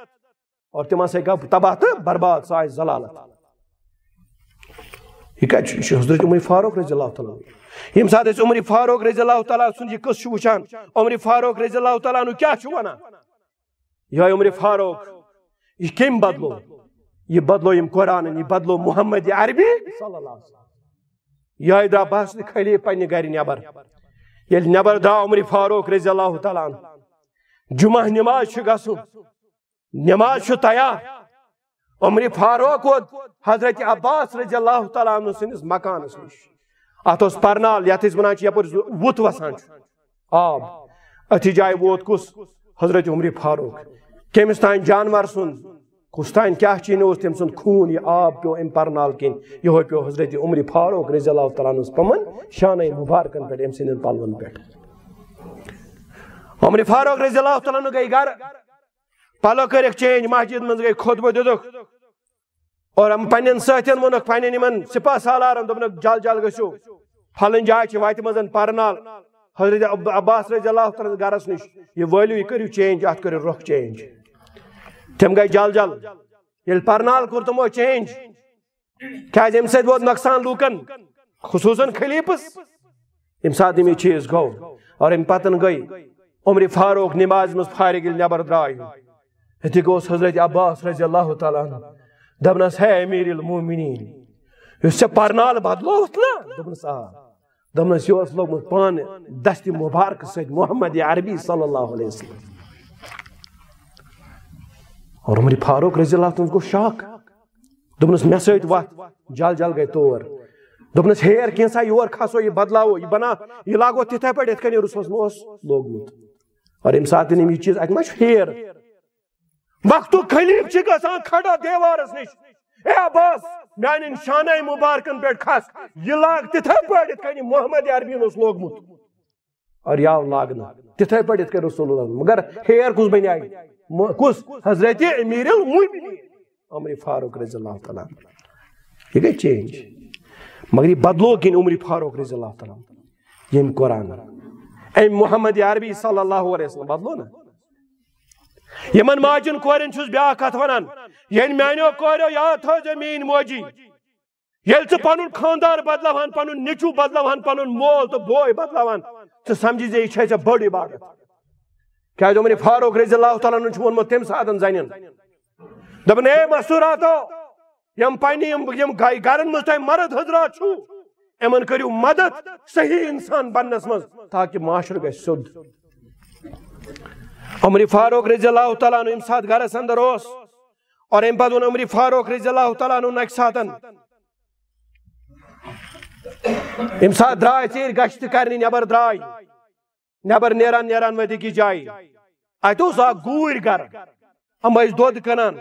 اور تم سے گا تباہ تو برباد، سائے زلالت یہ کیا حضرت عمر فاروق رضی اللہ تعالیٰ یم سات عمر فاروق رضی اللہ تعالیٰ سن یہ کس وچان؟ عمر فاروق رضی اللہ تعالیٰ نو کیا چھو یہ عمر فاروق، یہ کم بدلو؟ یہ بدلو یم قرآن، یہ بدلو محمد عربی صلی اللہ علیہ وسلم۔ یہ درا بس کھلی پنہ گھر نبر۔ یل نبر درا عمر فاروق رضی اللہ تعالیٰ جمعہ نماز چھ نماز چھو تیار عمر فاروق حضرت عباس رضی اللہ تعالیٰ عنہ سنس مکانس نش ات پرنال یت ونان یپر وت وسان آب اتھی جائے ووت کس حضرت عمر فاروق۔ کمس تان جانور سن۔ کس تان کیا چین اس تم سن خون یہ آب پیو ام پرنال کن یہ پیو حضرت عمر فاروق رضی اللہ تعالیٰ عنہ پمن شان مبارکن پہ ام سن پلون پہ عمر فاروق رضی اللہ تعالیٰ عنہ گئی گھر۔ پلو کر چینج مسجد من گئی خطبہ دک اور ہم پن ستین وونک پن سپاہ سالارن دپنک جل جل گسو پھلن جائے وتہ مزن پرنال حضرت عباس رضی اللہ تعالیٰ گرس نش یہ ولو یہ کرو چینج ات کرو رخ چینج تم گئی جل جل یل پرنال کور تمو چینج کیاز ام سید ووت نقصان لوکن خصوصاً خلیپس ام سات یہ چیز گو اور ام پتن گئی عمر فاروق نماز مز فارغ نبر درائے اتھی گوس حضرت عباس رضی اللہ تعالیٰ عنہ دبنس ہے امیر المومنین اس سے پرنال بدلوت نا دبنس آ دبنس یہ اس لوگ پان دست مبارک سید محمد عربی صلی اللہ علیہ وسلم اور عمر فاروق رضی اللہ عنہ کو شاک دبنس میں سید وقت جال جال گئے تور دبنس ہیر کینسا یور کھاسو یہ بدلاو یہ بنا یہ لاگو تیتھے پڑھ اتکنی رسوس موس لوگمت اور امسات نے یہ چیز اکما ہیر وقت خلیف چھ گسان کھڑا دیوارس نش۔ اے عباس میان شانہ مبارکن پہ کھس۔ یہ لاگ تتھے پہ کنی محمد عربین اس لوگمت۔ اور یاو لاگنا، تتھے پہ کن رسول اللہ۔ مگر ہیر کس بنی آئی؟ کس؟ حضرت امیر المومنین۔ عمر فاروق رضی اللہ تعالیٰ۔ یہ گئی چینج۔ مگر یہ بدلو کن عمر فاروق رضی اللہ تعالیٰ۔ یم قرآن۔ ایم محمد عربی صلی اللہ علیہ وسلم، بدلو نا۔ یمن ماجن کورن چھس بیا کت ونان ین میانو کوریو یاد تھو زمین موجی. یل ژٕ پنن خاندار بدلاوان پنن نیچو بدلاوان پنن مول تو بوے بدلاوان. ژٕ سمجھی زِ یہِ چھے ژےٚ بٔڑ عبادت کیازِ عمر فاروق رضی اللہ تعالیٰ عنہ چھُ ووٚنمُت تمہِ ساتہٕ زنٮ۪ن دوٚپُن اے مستوٗراتو یم پننہِ یم یم گرن منٛز تۄہہِ مرد حضرات چھُو. یِمن کٔرِو مدد، صحیح انسان بننس منٛز تاکہِ معاشرٕ گژھِ سیوٚد عمر فاروق رضی اللہ تعالیٰ عنہ ام سات گھرس اندر اس اور ام پتہ عمر فاروق رضی اللہ تعالیٰ عنہ نک ساتن۔ ام سات درائے چیر گشت کرنی، نبر درائے نبر نیران نیران ودی کی جائی۔ ایتو سا گویر گر۔ ام ایس دود کنان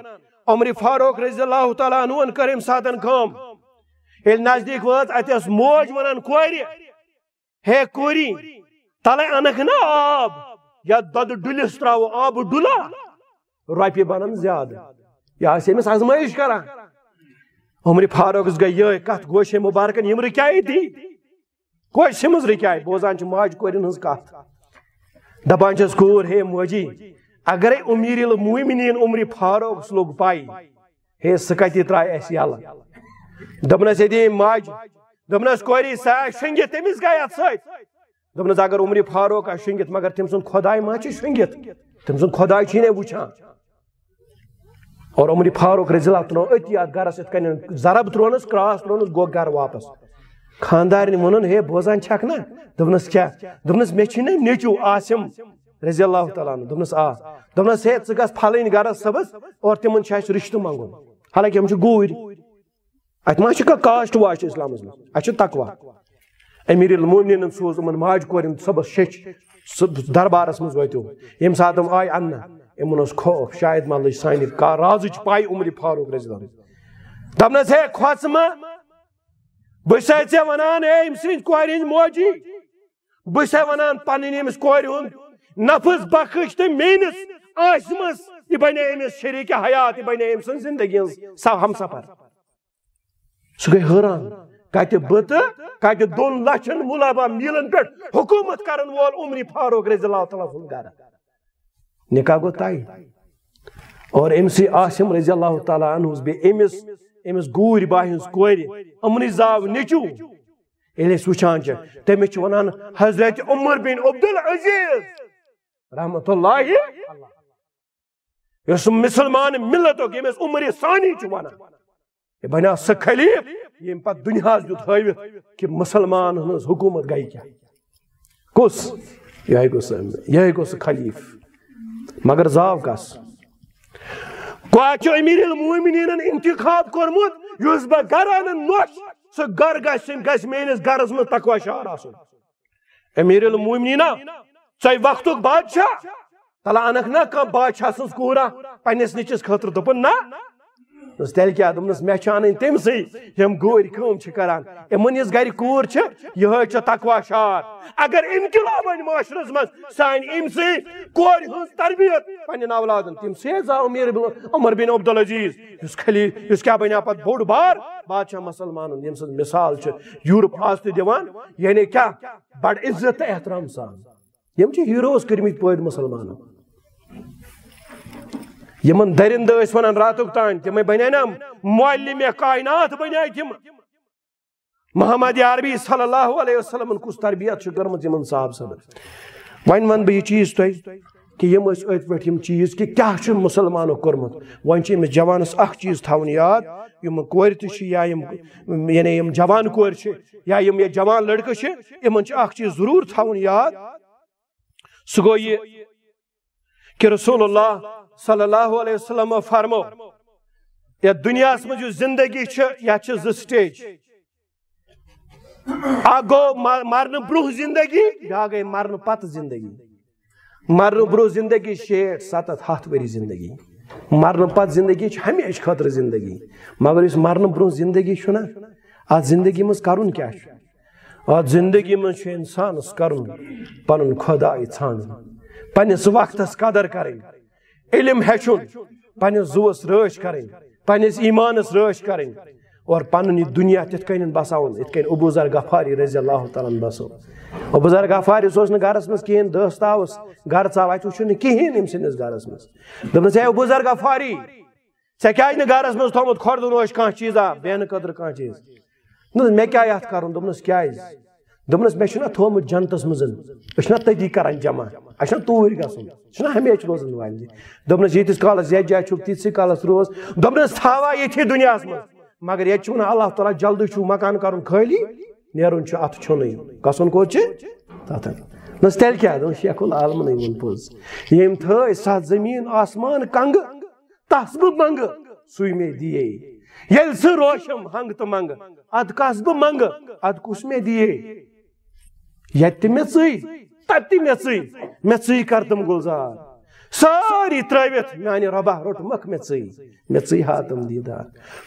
عمر فاروق رضی اللہ تعالیٰ عنہ ان کر ام ساتن کام۔ یل نزدیک وات ات موج ونان کور ہے کوری۔ تلے انک نا آب یا دد ڈلس تراو آب ڈلا روپیے بنان زیادہ یا امس آزمائش کران۔ عمر فاروق گئی یہ کت گوش مبارکن یم رکیائی دی۔ گوش مز رکیائی بوزان چھ ماج کورن ہز کت دپان چھس کور ہے موجی اگر امیر المومنین عمر فاروق لوگ پائی ہے سکتی ترائی ایسی یل دپنس دی ماج دپنس کوری سا شنگت تمس گئی ات سیت دپنس اگر عمر فاروق آ شنگت مگر تم سن خدائی ما چھ شنگت تم سن خدائی چھنے وچھان اور عمر فاروق رضی اللہ تنو اتی یاد گرس ات کن ضرب ترونس کراس ترونس گو گر واپس خاندار ونن ہے بوزان چھک نا دپنس کیا دپنس مے چھ نیچو عاصم رضی اللہ تعالیٰ عنہ دپنس آ دپنس ہے ژٕ گژھ پھلٕنۍ گرس صبس اور تمن چھِ اَسہِ رشتہٕ منٛگُن حالانکہِ یِم چھِ گوٗرۍ اتہِ ما چھِ کانٛہہ کاسٹ واسٹ اسلامس منٛز اَسہِ چھُ تقوا امیر المومنین سوز یِمن ماجہِ کورٮ۪ن صبس شیٚچھ دربارس منٛز وٲتِو ییٚمہِ ساتہٕ تِم آے اننہٕ یِمن اوس خوف شاید ما لٔج سانہِ رازٕچ پاے عمرِ فاروق رضی اللہ دپنس ہے کھۄژ ما؟ بہٕ چھسے ژےٚ ونان ہے أمۍ سٕنٛدۍ کورِ ہٕنٛدۍ موجی۔ بہٕ چھسے ونان پنٕنۍ أمِس کورِ ہُنٛد نفس بخش تو میس آسمس یہ بنے امس شریک حیات یہ بنے ام سن زندگی ہم سفر۔ سہ گئی حیران۔ کت بت کت دون لچھن ملابہ میلن پہ حکومت کرن وول عمر فاروق رضی اللہ تعالیٰ سن گھر نکاح گو تائی اور ام سی آسم رضی اللہ تعالیٰ عنہ بے امس امس گور باہ ہز کور امن زاو نیچو یل وچان تمس ونان حضرت عمر بن عبدالعزیز رحمت اللہ اس مسلمان ملت ہوگی میں عمر ثانی چوانا یہ بنا سا خلیف یہ ان پت دنیا جو ہائیوت کہ مسلمان ہنس حکومت گئی کیا۔ کس؟ یہ گوس یہ گوس خلیف مگر زاو کس؟ کوچو امیر المومنین انتخاب کرمت یوز با گران نوش، سو گر گشن گش مینس گرز من تقوی شہر آسن۔ امیر المومنین ژے وقتک بادشاہ، تلا انک نا کم بادشاہ سن کورا پنس نچس خطر دپن نا۔ دس تیل کیا دمنس مے چھ ان تم سی یم گور کم چھ کران یمن یس گری کور چھ یہ چھ تقوا شار اگر انقلاب ان معاشرس مز سان ام سی کور ہن تربیت پنن اولادن تم سی زا امیر عمر بن عبد العزیز اس خلی اس کیا بنیا پت بوڑ بار بادشاہ مسلمان یم سن مثال چھ یورپ آست دیوان یعنی کیا بڑ عزت احترام سان یم چھ ہیروز کرمت پٲدٕ مسلمانو یمن درندٕ ٲسۍ ونان راتُک تام تِمے بنے نا معلم کائنات بنے تِم محمد عربی صلی اللہ علیہ وسلم کس تربیت چھِ کٔرمٕژ یمن صاحب صٲبن وۄنۍ ون بہٕ یہِ چیٖز تۄہہِ کہ یم ٲسۍ أتھۍ پٲٹھۍ یِم چیٖز کہ کیٛاہ چھُ مُسلمانو کوٚرمُت وۄنۍ چھِ أمِس جوانس اکھ چیٖز تھاوُن یاد، یِم کورِ تہِ چھِ یا یِم یعنی یِم جوان کورِ چھِ یا یِم یہِ جوان لڑکہٕ چھِ، یِمن چھِ اکھ چیٖز ضروٗر تھاوُن یاد۔ سہ گو یہ کہ رسول اللہ صلی اللہ علیہ وسلم فرمو، یا دنیا من جو زندگی یا ز سٹیج اک گو مرن برہ زندگی بیا گئی مرن پت زندگی۔ مرن برہ زندگی شیٹ ستھ ہاتھ وری زندگی۔ مرن پت زندگی ہمیشہ خطر زندگی۔ مگر اس مرن برہ زندگی چھنا ات زندگی مز کرن کیا ات زندگی مز انسانس کرن پن خدا ژھانڈ پنس وقتس قدر کریں علم ہیچن پنس زوس رٲچھ کریں پنس ایمانس رٲچھ کریں اور پنن یہ دنیا تت کن بساون ات کن ابوذر غفاری رضی اللہ تعالیٰ بسو۔ ابوذر غفاری سوس گرس مز کہین دست آوس گر ژاو، اتہ وچھو کہین ام سندس گرس مز دپنس ہے ابوذر غفاری، ژے کیازِ نہٕ گرس مز تھومت کھۄردُن اوش کانٛہہ چیٖزا بیٚہنہٕ خٲطرٕ کانٛہہ چیٖز. دوٚپنس، مےٚ کیٛاہ یتھ کَرُن؟ دوٚپنس، کیٛازِ؟ دوٚپنس مےٚ چھُنا تھومُت جنتس منٛز أسۍ چھِنا تٔتی کران جمع اَسہِ چھُنا توٗرۍ گژھُن چھُنا ہمیشہِ روزان والہِ دوٚپنس ییٖتِس کالس یتھ جایہِ چھُکھ تیٖتسٕے کالس روز۔ دوٚپنس تھاوا ییٚتھی دُنیاہس منٛز مگر ییٚتہِ چھُ اللہ تعالیٰ جلدی چھُ مکان کرُن خٲلی نیرُن چھُ اتھ چھُنٕے گژھُن کوٚت چھِ؟ تتھ نس تیٚلہِ کیٛاہ دوٚپ شیخ العالمنٕے ووٚن پوٚز۔ ییٚمۍ تھٲے سَتھ زٔمیٖن، آسمان کنٛگہٕ تس بہٕ منٛگہٕ سُے مےٚ دِیے ییٚلہِ سُہ روشم ہنٛگ تہٕ منٛگہٕ ادٕ کس بہٕ منٛگہٕ ادٕ کُس مےٚ دِیے یتہِ مےٚ ژٕے تتہِ مےٚ ژٕے مےٚ ژٕے کر تم گُلزار ساری ترٲوِتھ میانہِ رۄبا روٚٹمکھ مےٚ ژٕے مےٚ ژٕے ہا تم دیٖدار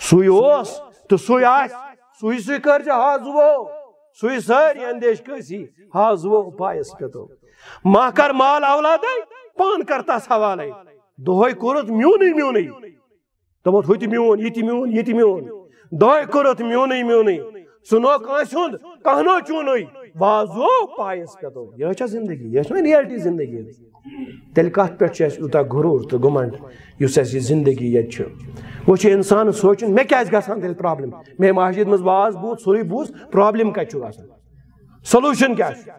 سُے اوس تہٕ سُے آسہِ سوی سوی کر جا ہاز وہ سوی ساری اندیش کسی ہاز وہ پایس کتو ماہ کر مال اولاد ہے پان کرتا سوال ہے دوہی کورت میونی میونی دمت ہوتی میون یتی میون یتی میون دوہی کورت میونی میونی سنو کانسوند کہنو چونوی وازو پایس کتو یہ چھا زندگی؟ یہ چھا ریالٹی زندگی تیل کات پیٹ چھا اوتا غرور تو گمنڈ یس اس زندگی یہ چھو وہ چھے انسان سوچن، میں کیا گژھان تیل پرابلم؟ میں مسجد مز واز بوت، سوری بوز، پرابلم کیا چھو گژھان سولوشن کیا چھو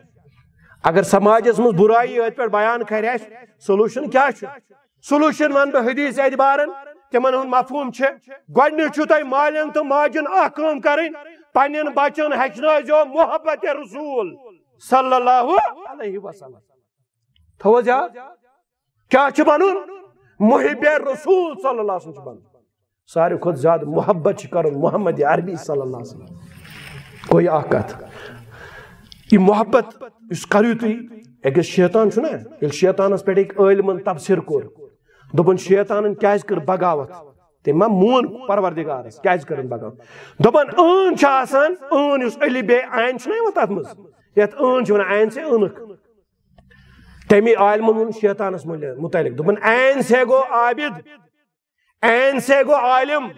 اگر سماجس مز برائی ات پہ بیان کر سولوشن کیا سولوشن ون بہ حدیث اعتبارن تمن ہند مفہوم گۄڈنیُک چھُ تۄہہِ مالین تو ماجن اکھ کٲم کرٕنۍ پننٮ۪ن بچن ہیٚچھنٲیزیو محبت رسول صلی اللہ علیہ وسلم۔ تھوز یاد کیا چھُ بنُن؟ محب رسول صلی اللہ علیہ وسلم ساروی کھۄتہٕ زیادٕ محبت چھِ کرُن محمد عربی صلی اللہ علیہ وسلم۔ کوئی اکھ یہ محبت اس کریو تھی اکس شیطان چھنا یل شیطانس پہ ایک عالمن تبصر کور۔ دپن شیطانن کیاز کر بغاوت۔ تم ما مون پروردگارس کیاز کرن بغاوت دپن اون چھ آسان اون اس علی بے عین چھنا یوت تات مز۔ یت اون چھنا عین سے اونک تمی عالمن شیطانس متعلق۔ دپن عین سے گو عابد عین سے گو عالم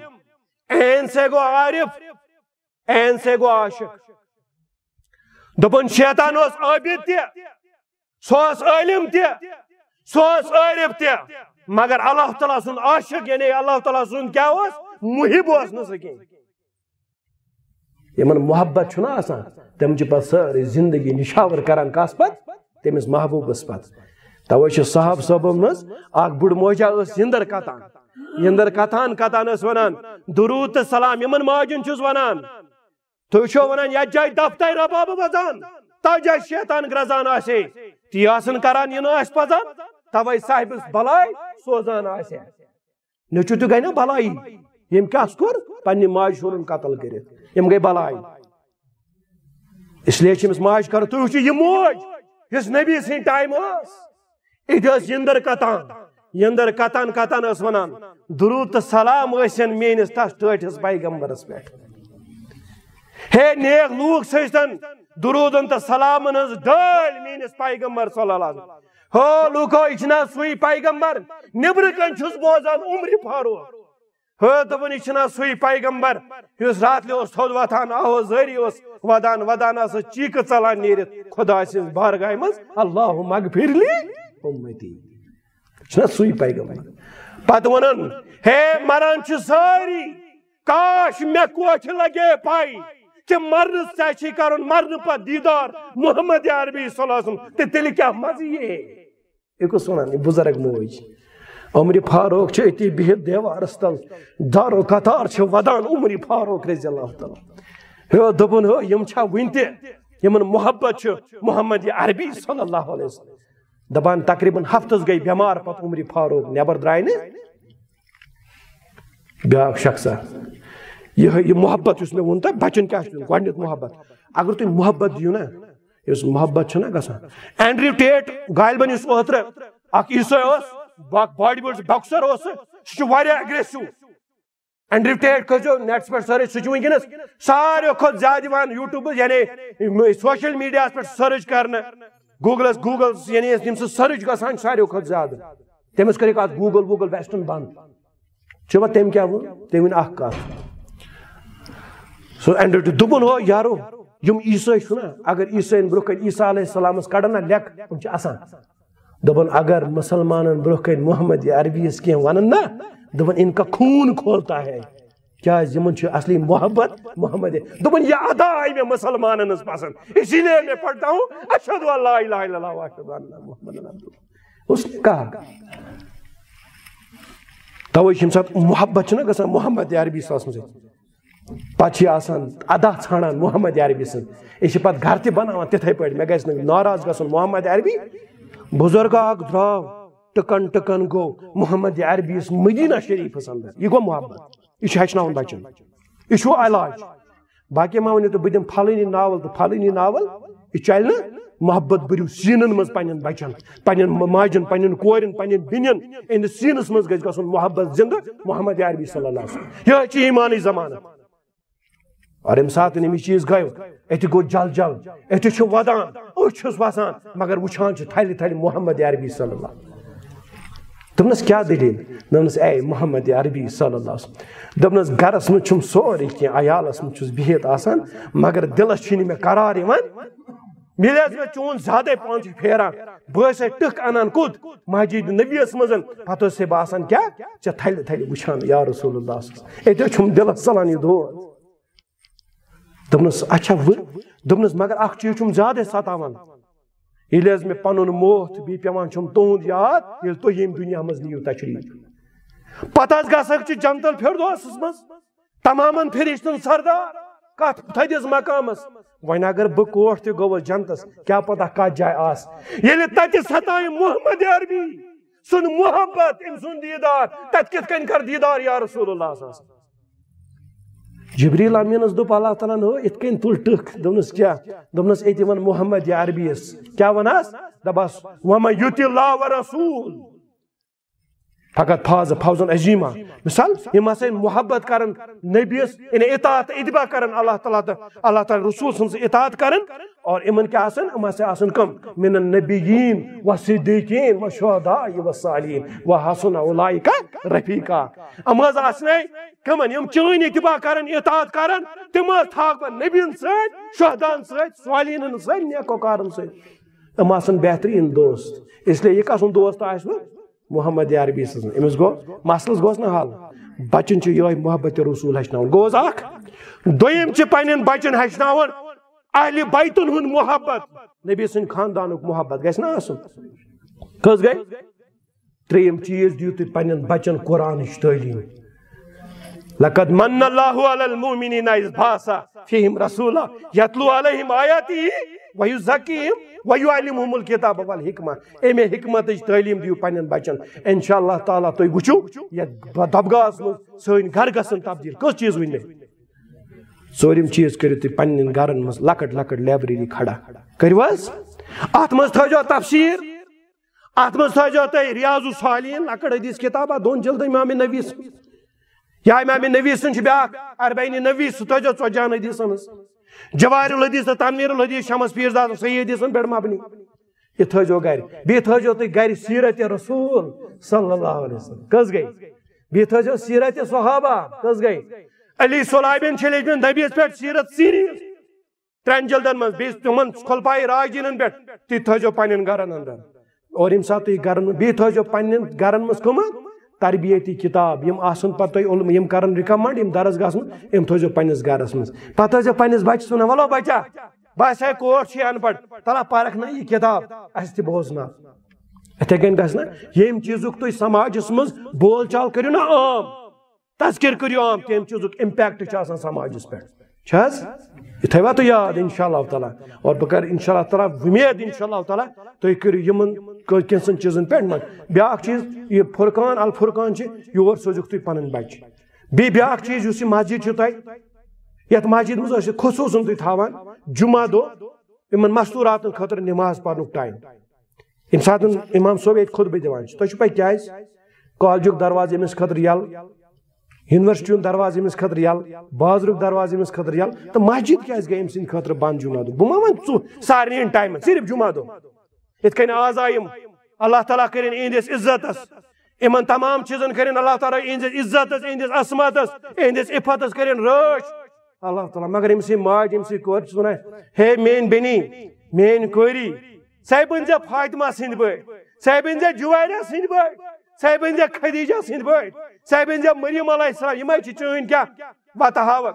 عین سے گو عارف عین سے گو عاشق۔ دپن شیطان اس عابد تہ سوس عالم تہ سوس عارف تہ مگر اللہ تعالیٰ سن عاشق یعنی اللہ تعالیٰ سن کیا اس؟ محب اس نہ سکیں یمن محبت چھنا آسان۔ تم جی چھ پت ساری زندگی نشاور کران کس پت؟ تمس محبوبس پت۔ توے چھ صاحب صاحب مز اک بڑ موجا اس زندر کتان یندر کتان کتان اس ونان۔ درود، سلام، یمن ماجن چھس ونان۔ تو چھو ونان، یا جائے دفتر رباب بزان۔ تا جائے شیطان گرزان آسے تی آسن کران ینو اس پزان۔ توے صاحب اس بلائی سوزان آسے نچو تو گئی نا بلائی یم کیا سکور پنی ماج شورن قتل کرت یم گئی بلائی اس لیے چھ ماج کر تو یہ موج اس نبی سین ٹائم اس۔ اٹ اس یندر کتان۔ یندر کتان کتان اس ونان درود تو سلام ٲسن میٲنِس تس ٹٲٹھِس پیغمبرس پٮ۪ٹھ ہے نیک لوگ سجدن درودن تو سلامن ہز ڈال مینس پیغمبر صلی اللہ علیہ وسلم۔ ہو لوکو یہ اچھنا سوئی پیغمبر نبر کن چھس بوزان عمر فاروق ہو دپن اچھنا سوئی پیغمبر یس رات لے اس تھود واتان آہو زری اس ودان ودان اس چیک ژلان نیرت خدا سٕنٛز بارگاہ منٛز اللہ مغفر لی امتی چھنا سوئی پیغمبر پتہٕ ونان ہے مران چھِ سٲری کاش مےٚ کوٹھِ لگے پائی کہ مرن چاہیے کرن مرن پر دیدار محمد عربی صلی اللہ علیہ وسلم تے تیلی کیا مزی ہے ایک سنان یہ بزرگ موج عمر فاروق اتی بہت دیوارس تل دار و قطار ودان عمر فاروق رضی اللہ تعالی ہو دبن ہو یم چھا محبت محمد عربی صلی اللہ علیہ وسلم دبان تقریباً ہفتس گئی بیمار پت عمر فاروق نبر درائے نے بیاک شخصا یہ محبت اس میں ونتا بچن کیا گۄڈنیُک محبت اگر تُہۍ محبت دِیِو نا یُس محبت چھُنہ گژھان اینڈریو ٹیٹ غالبن یُس اوترٕ اکھ عیٖسٲے اوس باڈی بِلڈ باکسر اوس۔ سُہ چھُ واریاہ اگریسِو اینڈریو ٹیٹ کٔرزیو نیٹس پٮ۪ٹھ سٔرٕچ سُہ چھُ وٕنکیٚنس ساروٕے کھۄتہٕ زیادٕ یِوان یوٗٹیوٗبس یعنی سوشل میٖڈیاہس پٮ۪ٹھ سٔرٕچ کرنہٕ گوٗگلس گوٗگل یعنی ییٚمہِ سۭتۍ سٔرٕچ گژھان ساروٕے کھۄتہٕ زیادٕ تٔمِس کٔرِکھ اتھ گوٗگل ووٗگل ویسٹرن بنٛد۔ چھُ وۄنۍ تٔمۍ کیٛاہ ووٚن تٔمۍ ووٚن اکھ کتھ سو اینڈ دبن ہو یارو۔ یم عیسائی چھنا، اگر عیسائین برو کن عیسیٰ علیہ السلام کڑنا لیک ہم چھ آسان۔ دبن اگر مسلمانن برو کن محمد عربی اس کی ونن نا دبن ان کا خون کھولتا ہے۔ کیا یمن چھ اصلی محبت محمد ہے دبن یہ ادا آئی میں مسلمانن اس پسند اسی لیے میں پڑھتا ہوں اشہد ان لا الہ الا اللہ واشہد ان محمد عبدہ۔ اس کا توے چھم سات محبت چھنا گژھان محمد عربی صلی اللہ علیہ وسلم پہ ادا ژھانڈان محمد عربی سن یہ پہ گھر تہ بنانا تتھے پہ مے گھس ناراض گھن محمد عربی۔ بزرگ اک دراو ٹکن ٹکن گو محمد عربی مدینہ شریف اندر۔ یہ گو محبت۔ یہ ہچن بچن۔ یہ علاج۔ باقی ما ونو تو بہ دم پھلنی ناول تو پھلنی ناول۔ یہ چل نا محبت بریو سینن مز پنن بچن۔ پنن ماجن پنن کورن پنن بنین ان سینس مز گژھِ گژھن محبت زندہ محمد عربی صلی اللہ علیہ وسلم۔ یہ ایمانی زمانہ اور ام سات یہ چیز گو ات گو جل جل ات ودان اچھس وسان مگر وچان تھل تھل محمد عربی صلی اللہ دپنس کیا دلیل دپنس اے محمد عربی صلی اللہ وسلم دپنس گرس من چھم سورے کی عیالس من چھس بہت آسان مگر دلس چھنی میں قرار یوان ملے میں چون زیادہ پان پھیران بہت ٹک انان کد مسجد نبیس مزن پتہ سے باسان کیا ژے تھلہِ تھلہِ وچھان یا رسول اللہ اتے چھم دلس ژلان یہ دود دپنس اچھا و دپنس مگر اخ چیز چھم زیادہ ستاوان ییٚلہِ حظ مےٚ پنُن موت بیٚیہِ پیٚوان چھُم تُہُنٛد یاد ییٚلہِ تُہۍ ییٚمہِ دُنیا منٛز نِیِو تشریٖف پتہٕ حظ گژھکھ ژٕ جنتل فِردوسس منٛز تمامن فرشتن سردار کتھ تھدِس مقامس وۄنۍ اگر بہٕ کوٹھ تہِ گوٚوُس جنتس کیٛاہ پتہ کتھ جایہِ آس ییٚلہِ تتہِ ستایہِ محمد عربی سُنٛد محبت أمۍ سُنٛد دیٖدار تتہِ کِتھ کٔنۍ کر دیٖدار یا رسول اللہ صلی اللہ علیہ وسلم جبریل امینس دوپ اللہ تعالیٰ ہو ات کن تل ٹک دس کیا دس ات محمد یا عربیس کیا ونس دپس وما یوت اللہ و رسول فقط فاز فوزن عظیمہ مثال یم ہسا محبت کرن نبیس ان اطاعت اتباع کرن اللہ تعالیٰ اللہ تعالیٰ رسول سن اطاعت کرن اور امن کیا آسن ام ہسا آسن کم من النبیین و صدیقین و شہداء و صالحین و حسن اولئک رفیقا ام ہسا آسن کمن یم چین اتباع کرن اطاعت کرن تم تھاک بہ نبین سۭتۍ شہدان سۭتۍ صالحین سۭتۍ نیکوکارن سۭتۍ ام آسن بہترین دوست اس لیے یہ کسن دوست آسہ محمد عربی سن امس گو؟ مسلس گوس نا حل بچن چھ یہ محبت رسول ہچناون گوز اخ دویم چھ پنن بچن ہچناون اہل بیتن ہن محبت. نبی سن خاندانک محبت. گژھِ نا آسن. کس گئی؟ تریم چیز دیو تھی پنن بچن قرآن تعلیم لقد من اللہ علی المؤمنین اذ باسا فیہم رسولا یتلو علیہم آیاتی. ویزکیم ویعلمہم الکتاب والحکمہ ایم حکمت تعلیم دیو پنن بچن انشاءاللہ تعالیٰ تو وچو یا دبگاس میں سین گھر گسن تبدیل کس چیز ون میں ژورم چیز کرو تھی پنن گھرن مز لکٹ لکٹ لائبریری کھڑا کرو حظ ات مز تھجو تفسیر ات مز تھجو تھی ریاض الصالحین لکٹ حدیث کتابہ دون جلد امام نبی یا امام نبی سن بیا اربعین نبی سہ تھجو ژوجہن حدیثن جوار الحدیث تنویر الحدیث شمس پیر داد صحیح حدیثن پہ مبنی۔ یہ تھجو گھر۔ بی تھجو تھی گھر سیرت رسول صلی اللہ علیہ وسلم۔ کس گئی؟ بی تھجو سیرت صحابہ کس گئی؟ علی صلابین چھ لیجن نبیس پہ سیرت سیریز ترین جلدن من بیس تمن کھلپائی راجینن پہ تی تھجو پنن گھرن اندر۔ اور یم سات تھی گھرن بی تھجو پنن گھرن مز کم تربیتی کتاب، یم آسن پتہ تُہۍ علم، یم کرن ریکمنڈ یم درس گژھن، یم تھوزو پنس گرس مز پتہ تھوزو پنس بچہ سن ولو بچہ، بس ہے کوٹ چھ ان پڑھ، تلا پرکھ نہ یہ کتاب اس تہ بوزنا اتھے کن گژھنا یم چیزک تھی سماجس مز بول چال کریو نا عام، تذکر کریو عام تم چیزک امپیکٹ چھ آسان سماجس پہ چھس یہ تھوا تو یاد انشاءاللہ تعالی اور بہ کر انشاءاللہ تعالی امید انشاءاللہ تعالی تھی کرو یمن کینسن چیزن پہ من بیاکھ چیز یہ فرقان الفرقان چھ یور سوزک تھی پنن بچ بی بیاکھ چیز اس مسجد چھ تھی یت مسجد مز خصوصاً تھی تھاوان جمعہ دو یمن مستوراتن خاطر نماز پرنک ٹائم یم سات امام صوب یہ خطبہ دِوان تھی پہ کیاز کالجک دروازٕ أمِس خٲطرٕ یَلہٕ یونیورسٹی دروازٕ أمِس خٲطرٕ یَلہٕ بازرُک دروازٕ أمِس خٲطرٕ یَلہٕ تہٕ مسجد کیازِ گٔے أمۍ سٕنٛدِ خٲطرٕ بنٛد جمعہ دۄہ بہٕ ما وَنہٕ ژٕ سارنٕے ٹایمن صرف جمعہ دۄہ یِتھ کٔنۍ آز آے یِم اللہ تعالیٰ کٔرِنۍ اِہنٛدِس عزتس یِمن تمام چیٖزن کٔرِنۍ اللہ تعالیٰ اِہنٛدِس عزتس اِہنٛدِس عصمتس اِہنٛدِس عفتس کٔرِنۍ رٲچھ اللہ تعالیٰ مگر أمۍ سٕنٛدۍ ماجہِ أمۍ سٕنٛدۍ کورِ چھُس وَنان ہے میٲنۍ بیٚنی میٲنۍ کوری سۄے بٔنۍ فاطمہ سٕنٛدۍ پٲٹھۍ سۄے بٔنۍ زِ جُواریا سٕنٛدۍ پٲٹھۍ سۄے بٔنۍ زِ خدیجہ سٕنٛدۍ پٲٹھۍ سۄے بٔنۍ مریم علیہ السلام یِمے چھِ چٲنۍ کیٛاہ بتہاوت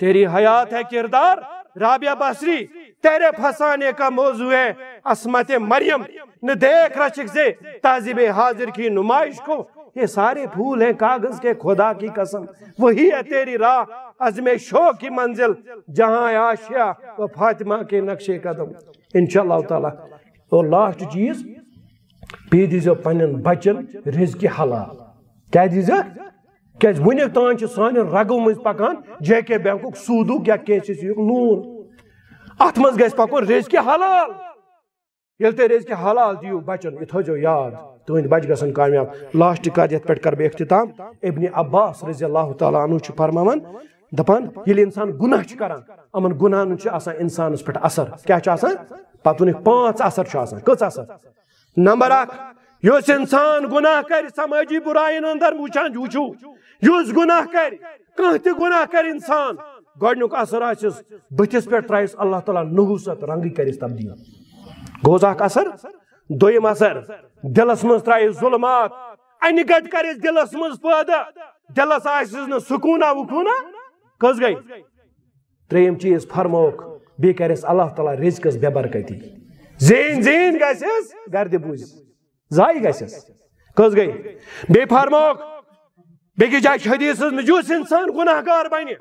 تیری حیات ہے کردار رابعہ بصری تیرے پھنسانے کا موضوع ہے عصمت مریم نہ دیکھ رشک سے تہذیب حاضر کی نمائش کو یہ سارے پھول ہیں کاغذ کے خدا کی قسم وہی ہے تیری راہ عزم شو کی منزل جہاں آشیا و فاطمہ کے نقش قدم انشاءاللہ تعالی اور لاسٹ چیز بی دیزو پنن بچن رزق حلال کیا دیزو کیا ونک تان سان رگو مز پکان جے کے بینک سودک یا کے سی سی لون ات مز گھس پکن رزق حلال یل تھی رزق حلال دیو بچن یہ تھو یاد تہند بچ گھن کامیاب لاسٹ کت یت پہ کر بہ اختتام ابن عباس رضی اللہ تعالیٰ عنہ فرمان دپان یل انسان گناہ چھ کران امن گناہن چھ آسان انسانس پہ اثر کیا چھ آسان پتہ ونک پانچ اثر چھ آسان کس اثر نمبر اک یس انسان گناہ کر، سماجی برائین اندر وچان وچو یس گناہ کر، کانٛہہ تہِ گناہ کر انسان۔ گۄڈنیُک اثر آسس بٕتھِس پٮ۪ٹھ ترٛایس اللہ تعالیٰ نحوست رنگٕے کرس تبدیل۔ گوٚوس اکھ اثر، دوٚیِم اثر، دلس منٛز ترٛایس ظلمات۔ انہِ گٹ کرس دلس منٛز پٲدٕ دلس آسس نہٕ سکوٗنا وکوٗنا کس گئی تریم چیز فرموک بی کرس اللہ تعالیٰ رزقس بے برکتی۔ زین زین گسس گرد بوز زائی گسس کس گئی بی فرموک بیکس جائے حدیث یس انسان گناہ گار بنہ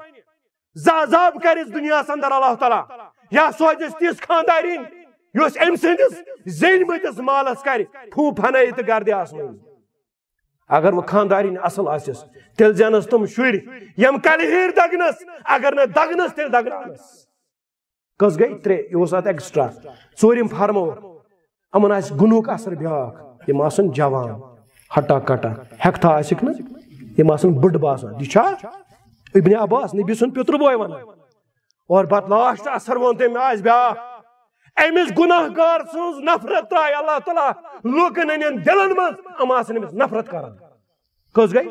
زازاب کرس دنیا اندر اللہ تعالیٰ یا سوچس تس خاندارین یس ام سندس زین متس مالس کر پھو پھنائی تو گرد آسمان اگر وہ خاندارین اصل آسس تیل زینس تم شر یم کل ہیر دگنس اگر نہ دگنس تیل دگنس کس گئی ترے یہ ات ایکسٹرا ژورم فرمو امن آس گنوک اثر بیاکھ یم آسن جوان، ہٹا کٹا، ہیکتھا آسک نا، یم آسن بڑ باسان یہ ابن عباس، نبی سن پتر بوے ون۔ اور پت لاسٹ اثر وون تم آس بیاکھ امس گناہ گار سن نفرت ترائی اللہ تعالیٰ۔ لوکن ان دلن من ام آسن امس نفرت کران کس گئی؟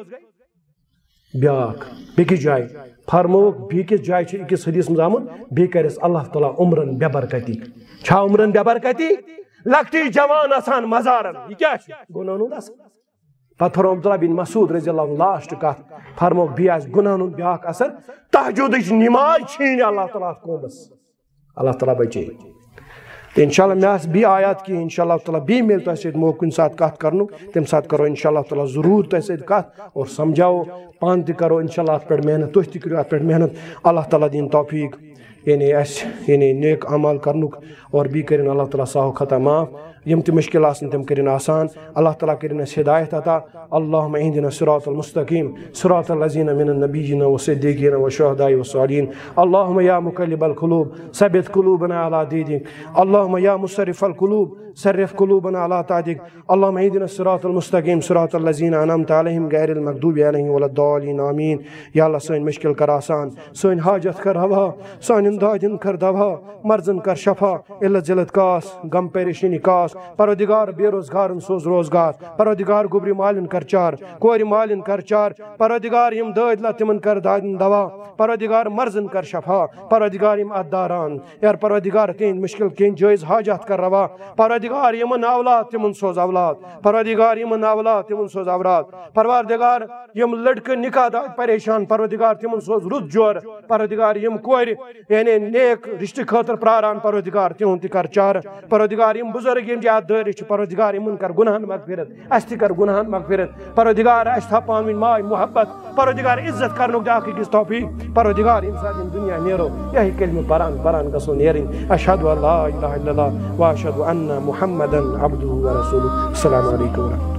بیاکھ بیکس جائے۔ فرموک بیکس جائے چھ اکس حدیث مز آمد بی کرس اللہ تعالیٰ عمرن بے برکتی۔ چھا عمرن بے برکتی؟ لکٹی جوان آسان مزارن. یہ کیا چھ گناہ نو دس پتہ فرمو عبداللہ بن مسعود رضی اللہ عنہ لاسٹ کت فرموک بی آس گناہ نو بیاکھ اثر. تہجدچ نماز چھین اللہ تعالیٰ قومس اللہ تعالیٰ بچے. انشاءاللہ میں آس بھی آیات کی، انشاءاللہ تعالیٰ بھی مل تو ایسے موقع ان ساتھ کات کرنو. تم ساتھ کرو انشاءاللہ تعالیٰ ضرور تو ایسے کات اور سمجھاؤ پان تی کرو انشاءاللہ آپ پر محنت تو تی کرو آپ پر محنت. اللہ تعالیٰ دین توفیق. یعنی اس یعنی نیک عمال کرنک اور بھی کرن اللہ تعالیٰ ساہو خطا معاف۔ يم تہِ مُشکِل آسَن تِم کٔرِنۍ آسان. اللہ تعالیٰ کٔرِنۍ اَسہِ ہدایت عطا اللہ عہندِنہ صراط المستقیٖم صراط الزیٖنہ من النبیٖنہ وصدیٖقیٖنہ وشہداے وصالین اللہم یا مُقلب القلوٗب صبت قلوٗبنا علیٰ دیٖدِک اللہم یا مُصرف القلوٗب صرف قلوٗبنا علیٰ تادِک اللہم عہدِنہ سُرات المستقیٖم سُرات الزیٖنہ أنعمت علیہم غیر المقدوٗب علیہم ولدالین آمیٖن یا اللہ سٲنۍ مُشکِل کر آسان. سٲنۍ حاجت کر ہوا سانٮ۪ن دادٮ۪ن کر دوا. مرضن کر شفا. علت ذِلت کاس غم پریشٲنی کاس. پروردگار بے روزگار سوز روزگار، پروردگار گبری مالن کر چار کور مالن کر چار پروردگار یم داد لا تمن کر دادن دوا، پروردگار مرزن کر شفا، پروردگار یم اداران یار پروردگار تین مشکل کین جائز حاجات کر روا، پروردگار پروردگار اولاد تمن سوز اولاد، پروردگار یمن اولاد تمن سوز اولاد، پروردگار یم لڑکہ نکاح دا پریشان، پروردگار تمن سوز رد جور پروردگار یم کور یعنی نیک رشتہ خاطر پراران، پروردگار تہن تہ کر چار، پروردگار یم بزرگ یم یاد دار چھ پروردگار یمن کر گناہن مغفرت اس تہ کر گناہن مغفرت. پروردگار اس تھا پان ماے محبت، پروردگار عزت کرنک دا کس توفیق. پروردگار انسان دنیا نیرو، یہی کلمہ پران پران گسو نیرن اشهد ان لا اله الا الله واشهد ان محمد محمدا عبده السلام عليكم ورحمۃ الله